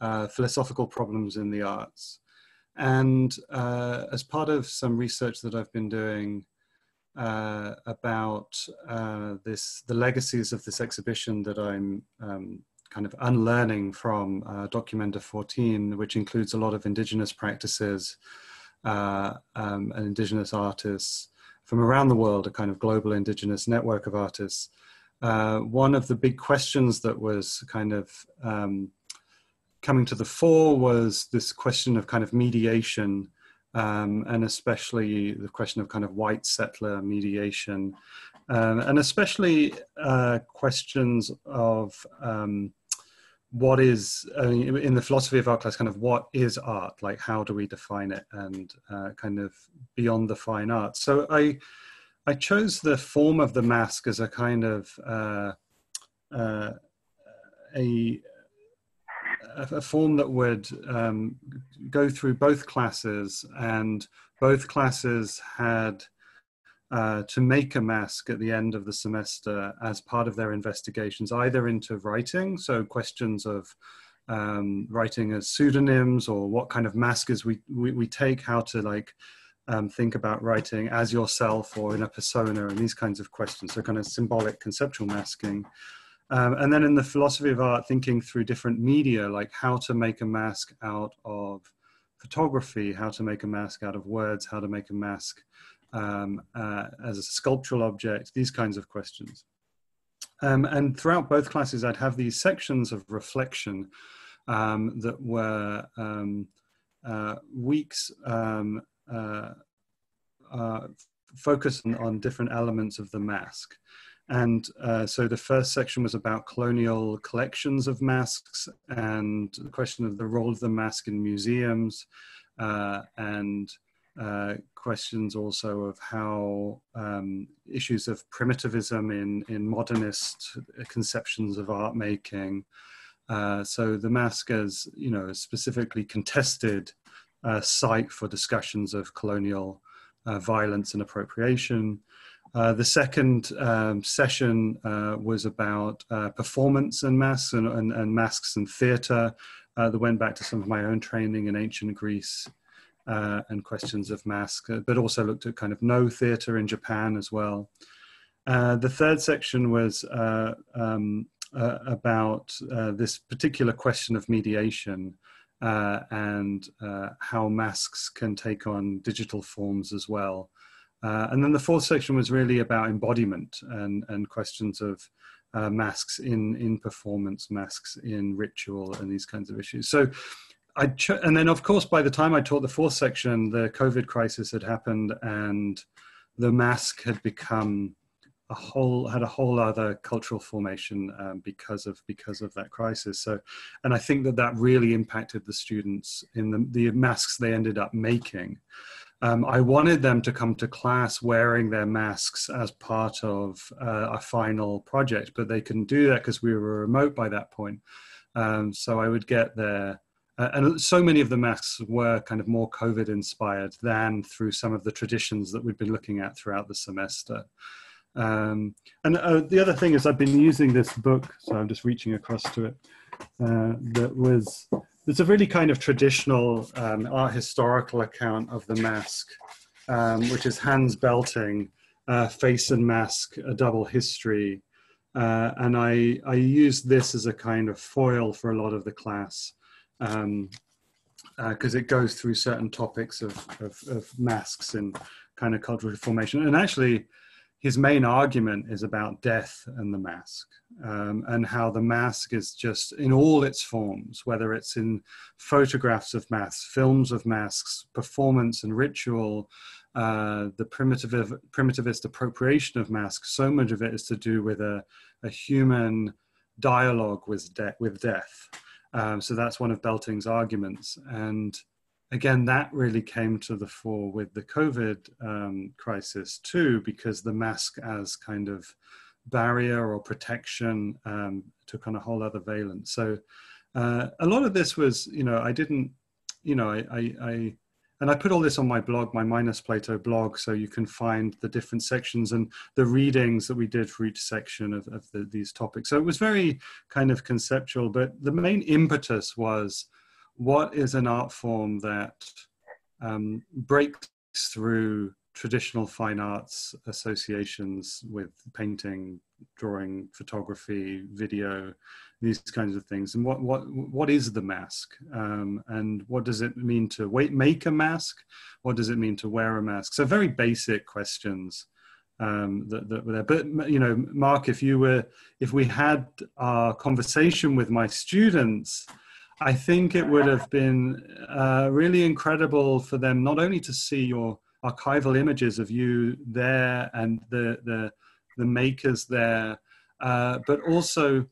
uh, philosophical problems in the arts. And uh, as part of some research that I've been doing uh, about uh, this, the legacies of this exhibition that I'm um, kind of unlearning from uh, Documenta 14, which includes a lot of indigenous practices uh, um, and indigenous artists from around the world, a kind of global indigenous network of artists. Uh, one of the big questions that was kind of um, coming to the fore was this question of kind of mediation, um, and especially the question of kind of white settler mediation, um, and especially uh, questions of um, what is uh, in the philosophy of art class kind of what is art? Like how do we define it? And uh, kind of beyond the fine arts. So i i chose the form of the mask as a kind of uh, uh a a form that would um, go through both classes and both classes had uh, to make a mask at the end of the semester as part of their investigations, either into writing, so questions of um, writing as pseudonyms or what kind of maskers we, we, we take, how to like um, think about writing as yourself or in a persona and these kinds of questions. So kind of symbolic conceptual masking. Um, and then in the philosophy of art, thinking through different media, like how to make a mask out of photography, how to make a mask out of words, how to make a mask um, uh, as a sculptural object, these kinds of questions. Um, and throughout both classes, I'd have these sections of reflection um, that were um, uh, weeks um, uh, uh, focused on, on, different elements of the mask. And uh, so the first section was about colonial collections of masks and the question of the role of the mask in museums uh, and uh, questions also of how um, issues of primitivism in, in modernist conceptions of art making. Uh, so the mask as, you know, a specifically contested uh, site for discussions of colonial uh, violence and appropriation. Uh, the second um, session uh, was about performance and masks and, and, and masks and theatre that went back to some of my own training in ancient Greece uh, and questions of mask, uh, but also looked at kind of Noh theatre in Japan as well. Uh, the third section was uh, um, uh, about uh, this particular question of mediation and how masks can take on digital forms as well. And then the fourth section was really about embodiment and, and questions of masks in, in performance, masks in ritual, and these kinds of issues. So I ch- and then of course by the time I taught the fourth section, the COVID crisis had happened, and the mask had become a whole had a whole other cultural formation um, because of because of that crisis. So, and I think that that really impacted the students in the the masks they ended up making. Um, I wanted them to come to class wearing their masks as part of uh, a final project, but they couldn't do that because we were remote by that point. Um, so I would get there. uh, and so many of the masks were kind of more COVID inspired than through some of the traditions that we've been looking at throughout the semester. Um, and uh, the other thing is I've been using this book, so I'm just reaching across to it, uh, that was, it's a really kind of traditional um, art historical account of the mask, um, which is Hans Belting, uh, Face and Mask, A Double History. Uh, and I, I used this as a kind of foil for a lot of the class because um, uh, it goes through certain topics of, of, of, masks and kind of cultural formation. And actually, his main argument is about death and the mask, um, and how the mask is just in all its forms, whether it's in photographs of masks, films of masks, performance and ritual, uh, the primitive, primitivist appropriation of masks. So much of it is to do with a, a human dialogue with, de- with death. Um, so that's one of Belting's arguments. And again, that really came to the fore with the COVID um, crisis too, because the mask as kind of barrier or protection um, took on a whole other valence. So uh, a lot of this was, you know, I didn't, you know, I, I, I and I put all this on my blog, my Minus Plato blog, so you can find the different sections and the readings that we did for each section of, of the, these topics. So it was very kind of conceptual, but the main impetus was what is an art form that um, breaks through traditional fine arts associations with painting, drawing, photography, video, these kinds of things. And what what what is the mask? Um, and what does it mean to wait, make a mask? What does it mean to wear a mask? So very basic questions um, that, that were there. But you know, Mark, if you were, if we had our conversation with my students. I think it would have been uh, really incredible for them not only to see your archival images of you there and the the, the makers there, uh, but also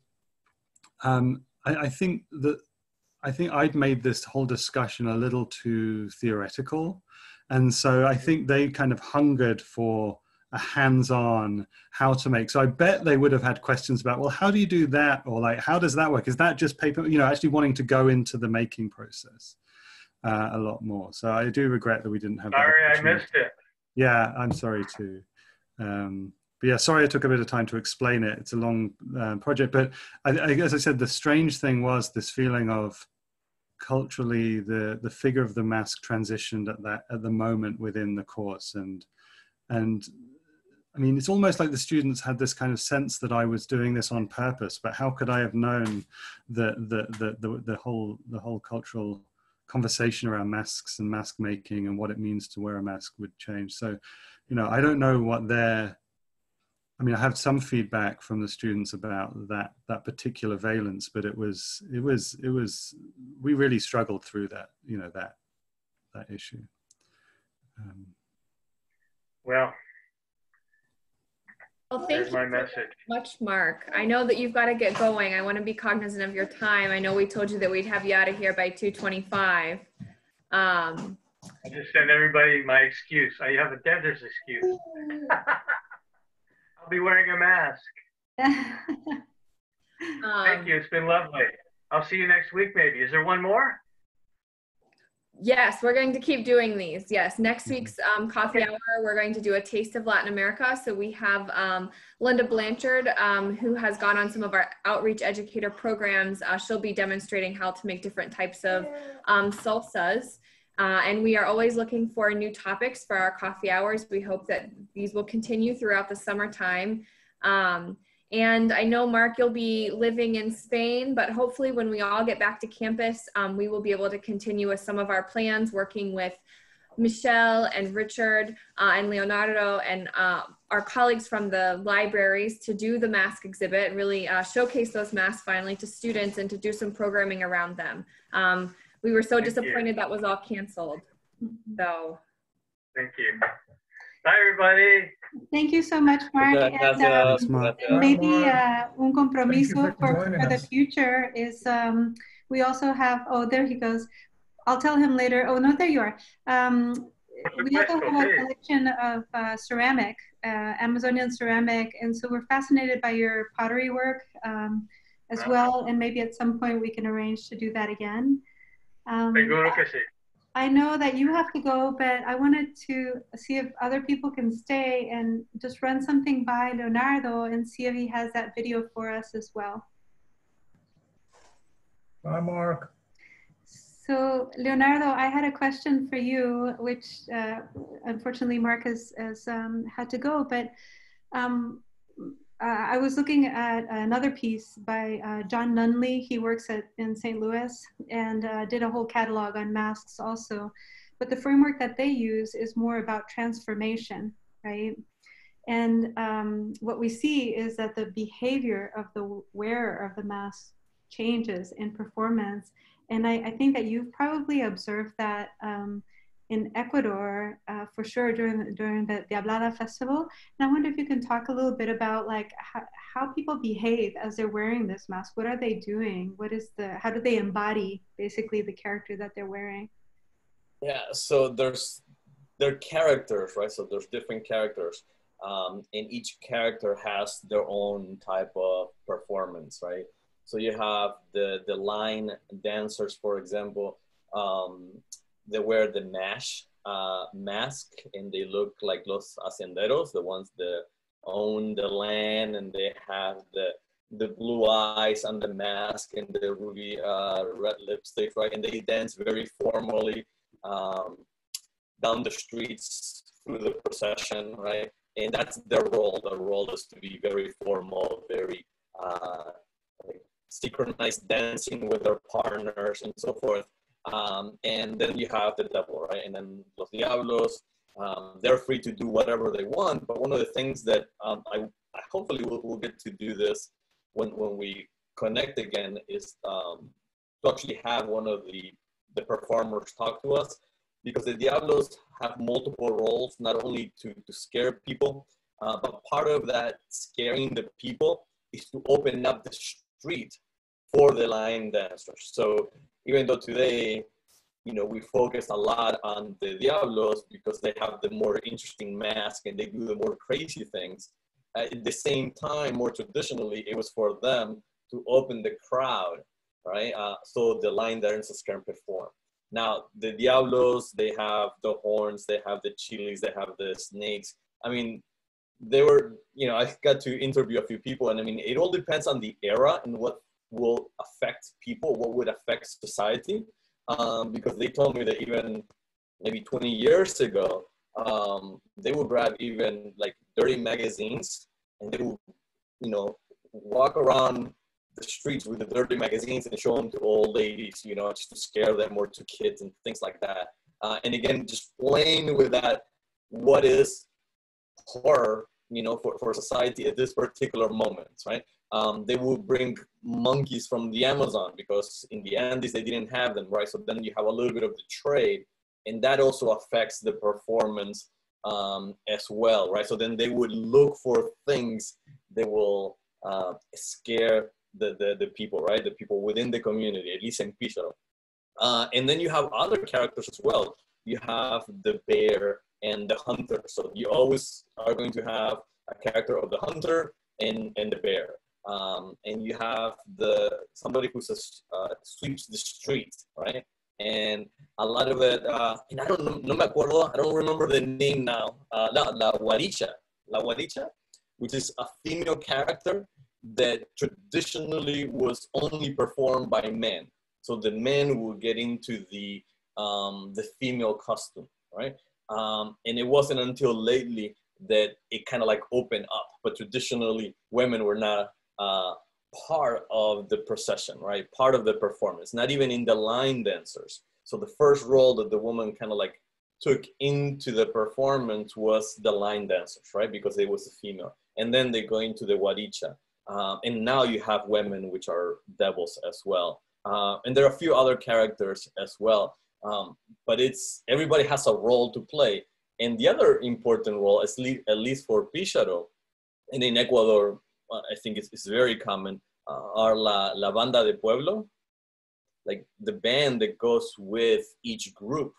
um, I, I think that I think I'd made this whole discussion a little too theoretical. And so I think they kind of hungered for a hands-on how to make. So I bet they would have had questions about, well, how do you do that? Or like, how does that work? Is that just paper, you know, actually wanting to go into the making process uh, a lot more. So I do regret that we didn't have Sorry, I missed it. Yeah, I'm sorry too. Um, but yeah, sorry I took a bit of time to explain it. It's a long uh, project, but I, I, as I said, the strange thing was this feeling of culturally the the figure of the mask transitioned at that at the moment within the course, and and I mean it's almost like the students had this kind of sense that I was doing this on purpose. But how could I have known that the the the, the whole the whole cultural conversation around masks and mask making and what it means to wear a mask would change. So, you know, I don't know what their I mean, I have some feedback from the students about that that particular valence, but it was it was it was we really struggled through that you know that that issue. Um, well, well, thank There's you my so message. much, Mark. I know that you've got to get going. I want to be cognizant of your time. I know we told you that we'd have you out of here by 225. Um, I just send everybody my excuse. I have a dentist excuse. I'll be wearing a mask. um, Thank you. It's been lovely. I'll see you next week, maybe. Is there one more? Yes, we're going to keep doing these. Yes, next week's um, coffee hour, we're going to do a taste of Latin America. So we have um, Linda Blanchard, um, who has gone on some of our outreach educator programs. Uh, she'll be demonstrating how to make different types of um, salsas. Uh, and we are always looking for new topics for our coffee hours. We hope that these will continue throughout the summertime. Um, and I know, Mark, you'll be living in Spain, but hopefully, when we all get back to campus, um, we will be able to continue with some of our plans, working with Michelle and Richard uh, and Leonardo and uh, our colleagues from the libraries to do the mask exhibit and really uh, showcase those masks finally to students and to do some programming around them. Um, we were so Thank you. disappointed that was all canceled. So Thank you. Bye, everybody. Thank you so much, Mark. And, um, Mark. maybe uh, un compromiso for for, the future is um, we also have, oh, there he goes. I'll tell him later. Oh, no, there you are. Um, we also have a collection of uh, ceramic, uh, Amazonian ceramic. And so we're fascinated by your pottery work um, as well. And maybe at some point we can arrange to do that again. Um, Seguro que sí. I know that you have to go, but I wanted to see if other people can stay and just run something by Leonardo and see if he has that video for us as well. Bye, Mark. So, Leonardo, I had a question for you, which uh, unfortunately Mark has, has um, had to go, but um, uh, I was looking at another piece by uh, John Nunley. He works at, in St. Louis and uh, did a whole catalog on masks also. But the framework that they use is more about transformation, right? And um, what we see is that the behavior of the wearer of the mask changes in performance. And I, I think that you've probably observed that um, in Ecuador uh, for sure during the, during the, Diablada festival. And I wonder if you can talk a little bit about like how, how people behave as they're wearing this mask. What are they doing? What is the how do they embody basically the character that they're wearing? Yeah, so there's they're characters, right? So there's different characters, um, and each character has their own type of performance, right? So you have the the line dancers, for example. Um, they wear the mash uh, mask, and they look like los hacenderos, the ones that own the land, and they have the the blue eyes and the mask and the ruby uh, red lipstick, right? And they dance very formally um, down the streets through the procession, right? And that's their role. Their role is to be very formal, very uh, synchronized dancing with their partners and so forth. Um, and then you have the devil, right? And then Los Diablos, um, they're free to do whatever they want. But one of the things that um, I, I hopefully will we'll get to do this when, when we connect again is um, to actually have one of the, the performers talk to us because the Diablos have multiple roles, not only to, to scare people, uh, but part of that scaring the people is to open up the street for the line dancers. So even though today, you know, we focus a lot on the Diablos because they have the more interesting mask and they do the more crazy things. At the same time, more traditionally, it was for them to open the crowd, right? Uh, so the line dancers can perform. Now, the Diablos, they have the horns, they have the chilies, they have the snakes. I mean, they were, you know, I got to interview a few people, and I mean, it all depends on the era and what will affect people, what would affect society. Um, because they told me that even maybe 20 years ago, um, they would grab even like dirty magazines and they would, you know, walk around the streets with the dirty magazines and show them to old ladies, you know, just to scare them or to kids and things like that. Uh, and again, just playing with that, what is horror, you know, for, for society at this particular moment, right? Um, they would bring monkeys from the Amazon because in the Andes they didn't have them, right? So then you have a little bit of the trade, and that also affects the performance um, as well, right? So then they would look for things that will uh, scare the, the, the people, right? The people within the community, at least in Píllaro. Uh, and then you have other characters as well. You have the bear and the hunter. So you always are going to have a character of the hunter and, and the bear. Um, and you have the somebody who uh, sweeps the street, right? And a lot of it, uh, and I don't no me acuerdo, I don't remember the name now. Uh, la, la Guaricha, La Guaricha, which is a female character that traditionally was only performed by men. So the men would get into the um, the female costume, right? Um, and it wasn't until lately that it kind of like opened up. But traditionally, women were not uh, part of the procession, right? Part of the performance, not even in the line dancers. So the first role that the woman kind of like took into the performance was the line dancers, right? Because it was a female. And then they go into the guaricha. Um, and now you have women, which are devils as well. Uh, and there are a few other characters as well. Um, but it's everybody has a role to play. And the other important role, at least, for Píllaro, and in Ecuador, I think it's, it's very common, uh, are la, la banda de pueblo, like the band that goes with each group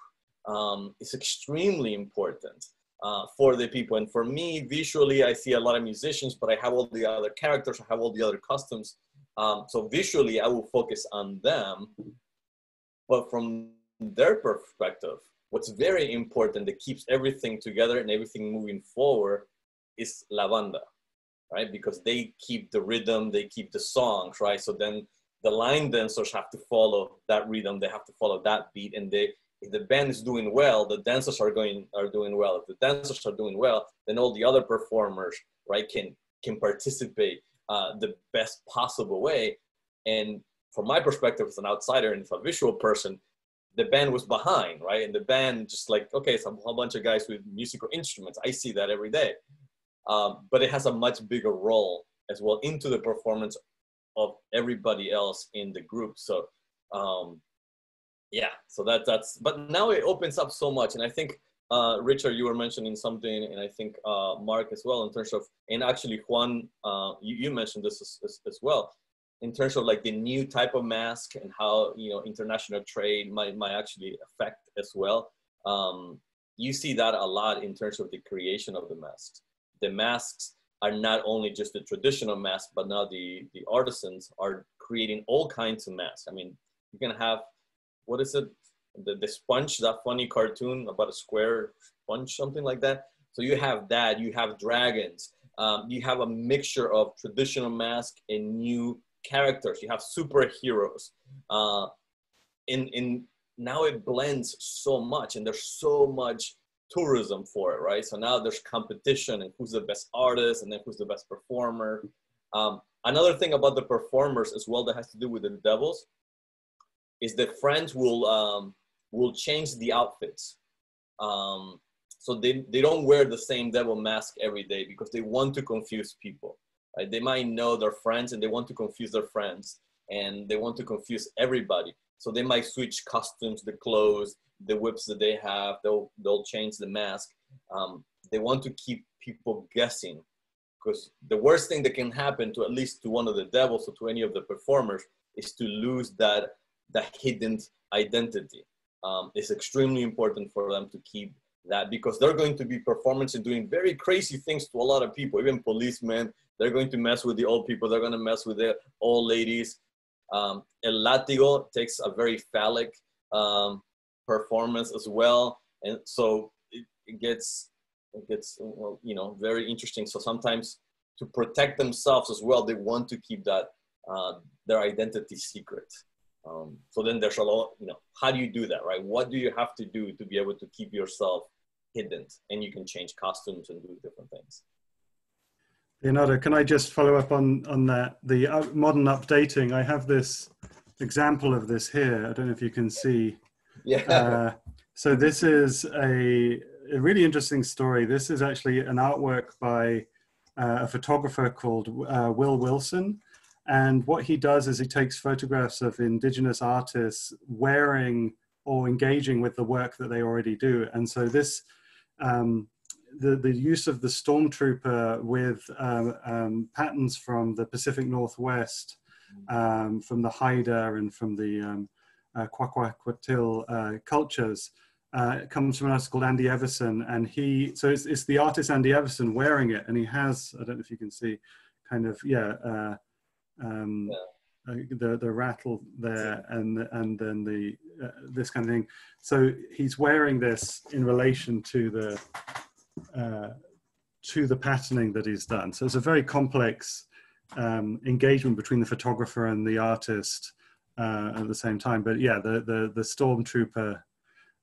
um, is extremely important uh, for the people. And for me, visually, I see a lot of musicians, but I have all the other characters, I have all the other costumes. Um, so visually, I will focus on them. But from their perspective, what's very important that keeps everything together and everything moving forward is la banda, right? Because they keep the rhythm, they keep the songs, right? So then the line dancers have to follow that rhythm, they have to follow that beat, and they if the band is doing well, the dancers are going are doing well. If the dancers are doing well, then all the other performers, right, can can participate uh, the best possible way. And from my perspective as an outsider and as a visual person, the band was behind, right? And the band just like, okay, it's a whole bunch of guys with musical instruments. I see that every day. Um, but it has a much bigger role as well into the performance of everybody else in the group. So um, yeah so that that's but now it opens up so much. And i think uh, richard you were mentioning something and i think uh, mark as well in terms of and actually juan uh, you, you mentioned this as, as, as, well in terms of like the new type of mask and how you know international trade might, might actually affect as well. Um, you see that a lot in terms of the creation of the masks the masks are not only just the traditional mask but now the the artisans are creating all kinds of masks i mean you can have what is it? The, the sponge, that funny cartoon about a square sponge, something like that. So you have that, you have dragons, um, you have a mixture of traditional mask and new characters. You have superheroes. Uh, in, in now it blends so much and there's so much tourism for it, right? So now there's competition and who's the best artist and then who's the best performer. Um, another thing about the performers as well that has to do with the devils is that friends will um, will change the outfits. Um, so they, they don't wear the same devil mask every day because they want to confuse people. Right? They might know their friends and they want to confuse their friends and they want to confuse everybody. So they might switch costumes, the clothes, the whips that they have. They'll they'll change the mask. Um, they want to keep people guessing because the worst thing that can happen to at least to one of the devils or to any of the performers is to lose that that hidden identity. Um, it's extremely important for them to keep that because they're going to be performance and doing very crazy things to a lot of people, even policemen. They're going to mess with the old people. They're going to mess with the old ladies. Um, El Látigo takes a very phallic um, performance as well, and so it, it gets it gets well, you know very interesting. So sometimes to protect themselves as well, they want to keep that uh, their identity secret. Um, so then there's a lot, you know, how do you do that, right? What do you have to do to be able to keep yourself hidden? And you can change costumes and do different things. Leonardo, can I just follow up on, on that? The uh, modern updating, I have this example of this here. I don't know if you can see. Yeah. Uh, so this is a, a, really interesting story. This is actually an artwork by uh, a photographer called uh, Will Wilson. And what he does is he takes photographs of indigenous artists wearing or engaging with the work that they already do. And so this, um, the, the use of the stormtrooper with um, um, patterns from the Pacific Northwest, um, from the Haida and from the um, uh, uh, cultures, uh, comes from an artist called Andy Everson. And he, so it's, it's the artist Andy Everson wearing it. And he has, I don't know if you can see, kind of, yeah, uh, um, yeah. uh, the the rattle there, and and then the uh, this kind of thing. So he's wearing this in relation to the uh, to the patterning that he's done. So it's a very complex um, engagement between the photographer and the artist uh, at the same time. But yeah, the the the stormtrooper.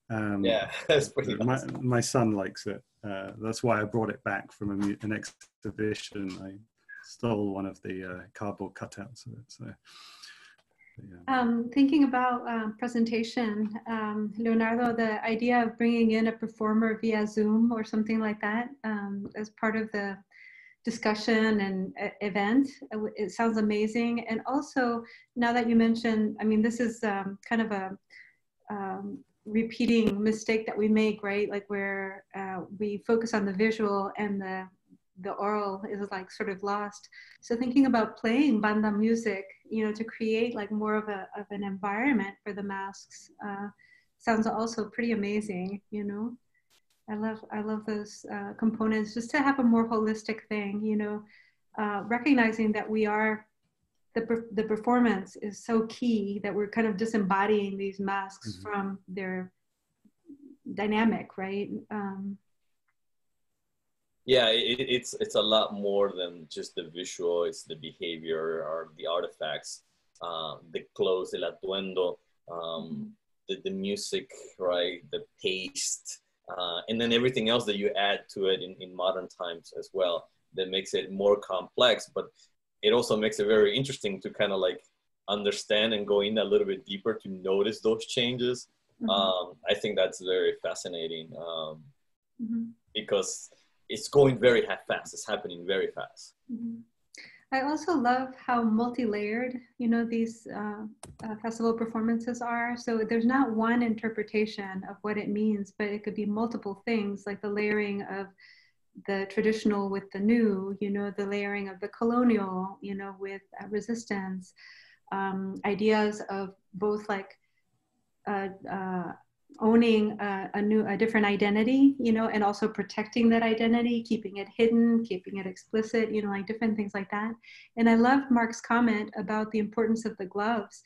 Um, yeah, that's pretty. My, awesome. my son likes it. Uh, that's why I brought it back from a, an exhibition. I stole one of the uh, cardboard cutouts of it. So, um, thinking about um, presentation, um, Leonardo, the idea of bringing in a performer via Zoom or something like that um, as part of the discussion and uh, event, it sounds amazing. And also, now that you mentioned, I mean, this is um, kind of a um, repeating mistake that we make, right? Like where uh, we focus on the visual and the the aural is like sort of lost. So thinking about playing banda music, you know, to create like more of a of an environment for the masks uh, sounds also pretty amazing. You know, I love I love those uh, components just to have a more holistic thing. You know, uh, recognizing that we are the the performance is so key that we're kind of disembodying these masks mm-hmm. from their dynamic, right? Um, yeah it, it's it's a lot more than just the visual it's the behavior or the artifacts uh, the clothes el atuendo um, the, the music right the paste uh, and then everything else that you add to it in, in modern times as well that makes it more complex but it also makes it very interesting to kind of like understand and go in a little bit deeper to notice those changes mm-hmm. um, i think that's very fascinating um, mm-hmm. because it's going very fast. It's happening very fast. Mm-hmm. I also love how multi-layered, you know, these uh, uh, festival performances are. So there's not one interpretation of what it means, but it could be multiple things, like the layering of the traditional with the new, you know, the layering of the colonial, you know, with uh, resistance, um, ideas of both like uh, uh, owning a, a, new a different identity you know and also protecting that identity keeping it hidden keeping it explicit you know like different things like that and i love mark's comment about the importance of the gloves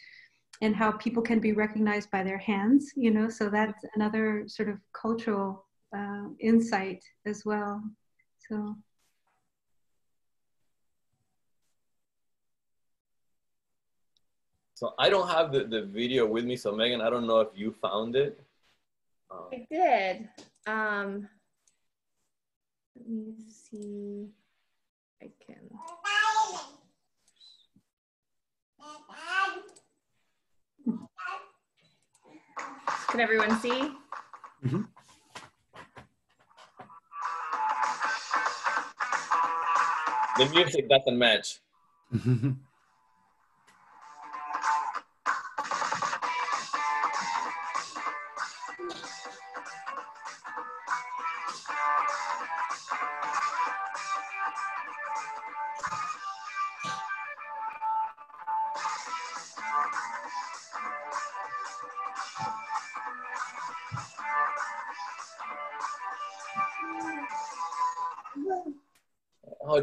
and how people can be recognized by their hands you know so that's another sort of cultural uh, insight as well so So I don't have the, the video with me. So Megan, I don't know if you found it. Um, I did. Um, let me see. I can. Can everyone see? Mm -hmm. The music doesn't match.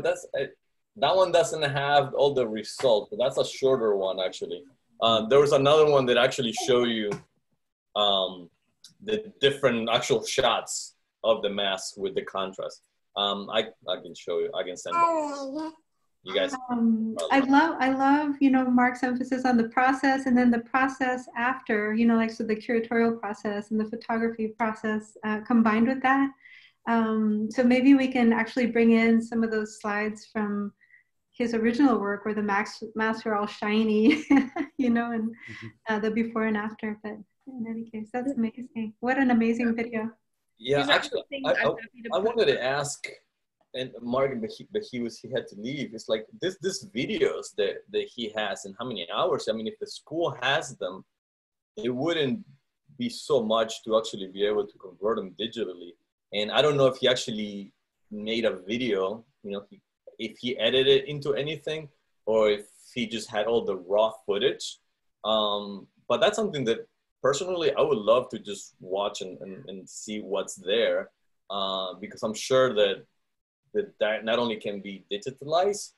That's uh, that one doesn't have all the results. That's a shorter one actually. Uh, there was another one that actually show you um, the different actual shots of the mask with the contrast. Um, I I can show you. I can send it. You guys. Um, I love, I love, you know, Mark's emphasis on the process and then the process after, you know, like so the curatorial process and the photography process uh, combined with that. Um, so maybe we can actually bring in some of those slides from his original work where the masks, masks are all shiny, you know, and uh, the before and after. But in any case, that's amazing. What an amazing video. Yeah, These actually, I, I'm I, happy to I put wanted to ask, and Mark, but he, but he was he had to leave. It's like this this videos that that he has and how many hours. I mean, if the school has them, it wouldn't be so much to actually be able to convert them digitally. And I don't know if he actually made a video. You know, if he edited into anything or if he just had all the raw footage. Um, but that's something that personally I would love to just watch and, and, and see what's there uh, because I'm sure that, that that not only can be digitalized,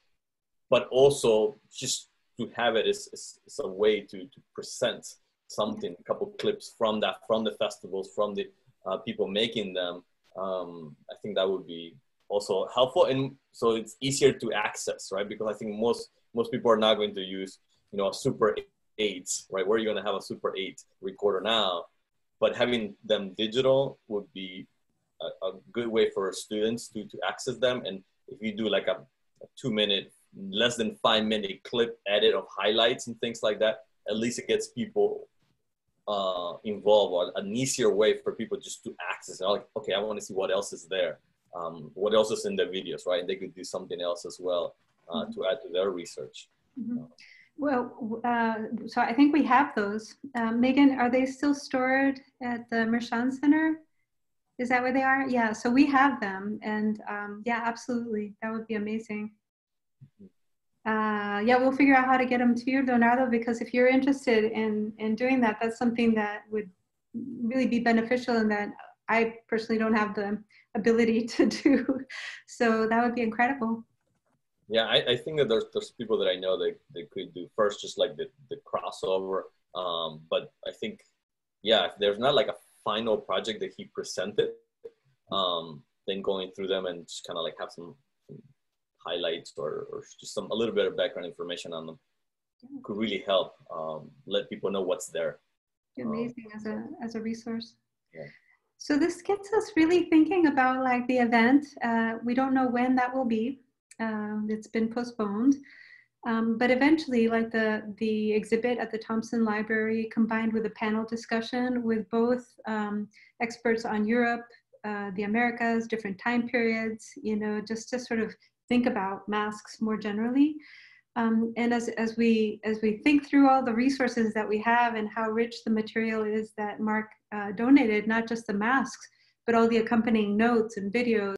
but also just to have it is, is, is a way to, to present something, a couple clips from that, from the festivals, from the uh, people making them. Um, I think that would be also helpful and so it's easier to access right? Because i think most most people are not going to use you know a super 8 right? Where are you going to have a super 8 recorder now? But having them digital would be a, a, good way for students to, to access them. And if you do like a, a two minute less than five minute clip edit of highlights and things like that at least it gets people uh, involved or an easier way for people just to access it. Like, okay, I want to see what else is there um, what else is in the videos, right? And they could do something else as well uh, to add to their research. Mm-hmm. Well, uh, so I think we have those. Um, Megan, are they still stored at the Mershon Center? Is that where they are? Yeah, so we have them. And um, yeah, absolutely. That would be amazing. Uh, yeah, we'll figure out how to get them to you, Leonardo, because if you're interested in, in doing that, that's something that would really be beneficial and that I personally don't have the ability to do. So that would be incredible. Yeah, I, I think that there's there's people that I know that they could do first just like the, the crossover. Um, but I think yeah, if there's not like a final project that he presented, um, then going through them and just kind of like have some highlights or, or just some a little bit of background information on them could really help um, let people know what's there. Amazing um, as a as a resource. Yeah. So this gets us really thinking about like the event. Uh, we don't know when that will be. Um, it's been postponed. Um, but eventually, like the, the exhibit at the Thompson Library combined with a panel discussion with both um, experts on Europe, uh, the Americas, different time periods, you know, just to sort of think about masks more generally. Um, and as, as, we, as we think through all the resources that we have and how rich the material is that Mark uh, donated, not just the masks, but all the accompanying notes and videos